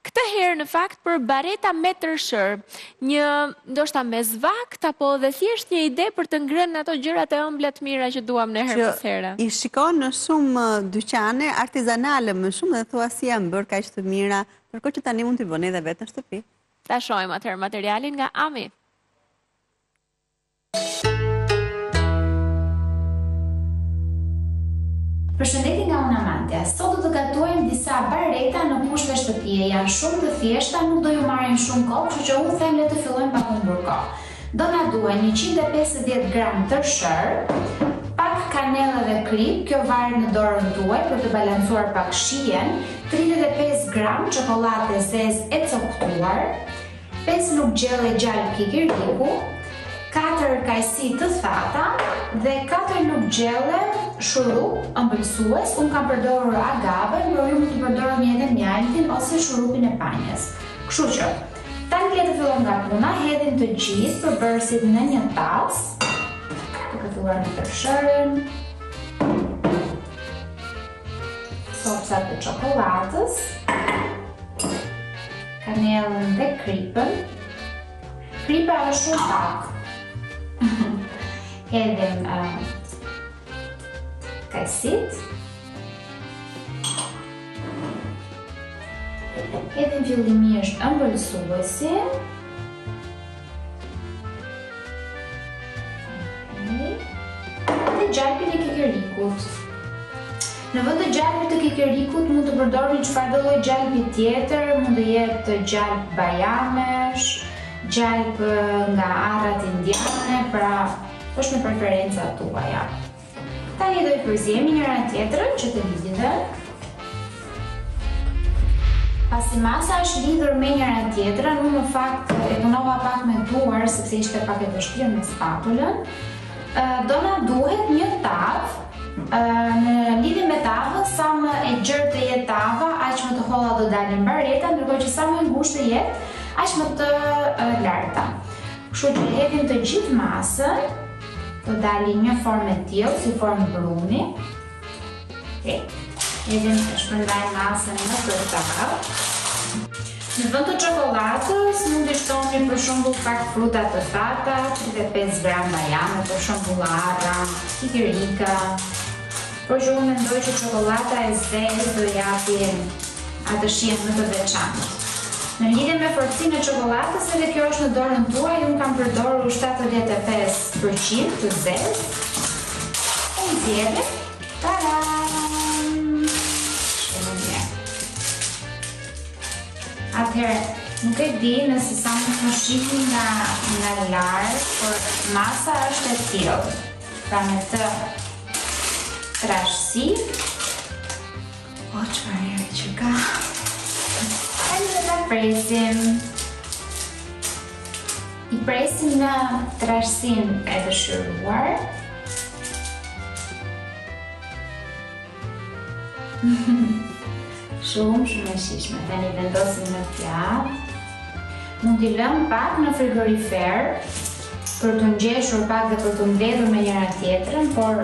këtë herë në fakt për bareta me tërshër. Një, ndoshta mesvakt apo dhe thjesht një ide për të ngrënë ato gjërat e ëmbla të mira që duam ne herë pas here. Që i shikon në shumë dyqane artizanale më shumë dhe thua si janë bërë kaq të mira, ndërkohë që tani mund t'i bëni edhe vetë në shtëpi. Ta shohim atëherë materialin nga Ami. Përshëndetje nga unë Amantia. Sot do të gatuajmë disa bareta në kushte shtëpie. Janë shumë të thjeshta, nuk do ju marrin shumë kohë, kështu që unë them le të fillojmë pa humbur kohë. Do na duhen 150 gram tërshër, pak kanellë dhe kripë, kjo varet në dorën tuaj për të balancuar pak shijen, 35 gram çokollatë e zezë e copëtuar, pesë lugë gjelle gjalpë kikiriku, katër kajsi të thata dhe katër lugë gjelle shurup ëmbëlsues. Unë kam përdorur agave, por ju mund të përdorni edhe mjaltin ose shurupin e panjës. Kështu që, tani le të fillojmë nga puna, hedhim të gjithë përbërësit në një tas. Fillojmë me tërshërën. Copëzat e çokollatës, kanelën dhe kripën. Kripa është shumë pak. Hedhim uh, kajsitë. Hedhim fillimisht ëmbëlsuesin. Dhe gjalpin e kikirikut. Në vend të gjalpit të kikirikut mund të përdorni çfarëdo lloj gjalpi tjetër, mund të jetë gjalp bajamesh, gjalp nga arrat indiane, pra është në preferencat tuaja. Tani do i përziemi njëra tjetrën që të lidhen dhe pasi masa është lidhur me njëra tjetrën, unë në fakt e punova pak me duar sepse ishte pak e vështirë me spatulën. Do na duhet një tavë në lidhje me tavën, sa më e gjërë të jetë tava, aq më të holla do dalin baretat, ndërkohë që sa më e ngushtë të jetë, aq më të larta. Kështu që hedhim të gjithë masën, Do dalë një formë e tillë, si formë brumi. Okay. Edhe e shpërndaj masën në tavë. Në vend të çokollatës, mund të shtoni për shembull pak fruta të thata, 35 gram bajame, për shembull arra, kikirika, porse unë mendoj që çokollata e zezë i japin atë shijen më të veçantë. Në lidhje me forcën e çokollatës, edhe kjo është në dorën tuaj, unë kam përdorur shtatëdhjetë e pesë për qind të zezë. E nxjerrim. Tadam! Shumë mirë. Atëherë, nuk e di nëse sa mund të shihni nga nga lart, por masa është e tillë. Pra me këtë trashësi, O, çfarë ere që ka. Hajde dhe ta presim. I presim në trashësinë e dëshiruar. Shumë, shumë e shijshme. Tani i vendosim në pjatë. Mund t'i lëmë pak në frigorifer për t'u ngjeshur pak dhe për t'u mbledhur me njëra tjetrën, por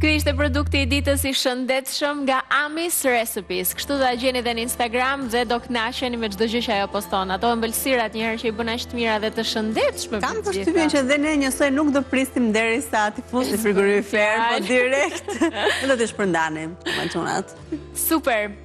Ky ishte produkti i ditës i shëndetshëm nga Amis Recipes. Kështu do ta gjeni edhe në Instagram dhe do kënaqeni me çdo gjë që ajo poston. Ato ëmbëlsirat një herë që i bën aq të mira dhe të shëndetshme. Kam përshtypjen që dhe ne njësoj nuk do prisnim derisa t'i fusnim në frigorifer, po direkt do t'i shpërndanim me çunat. Super.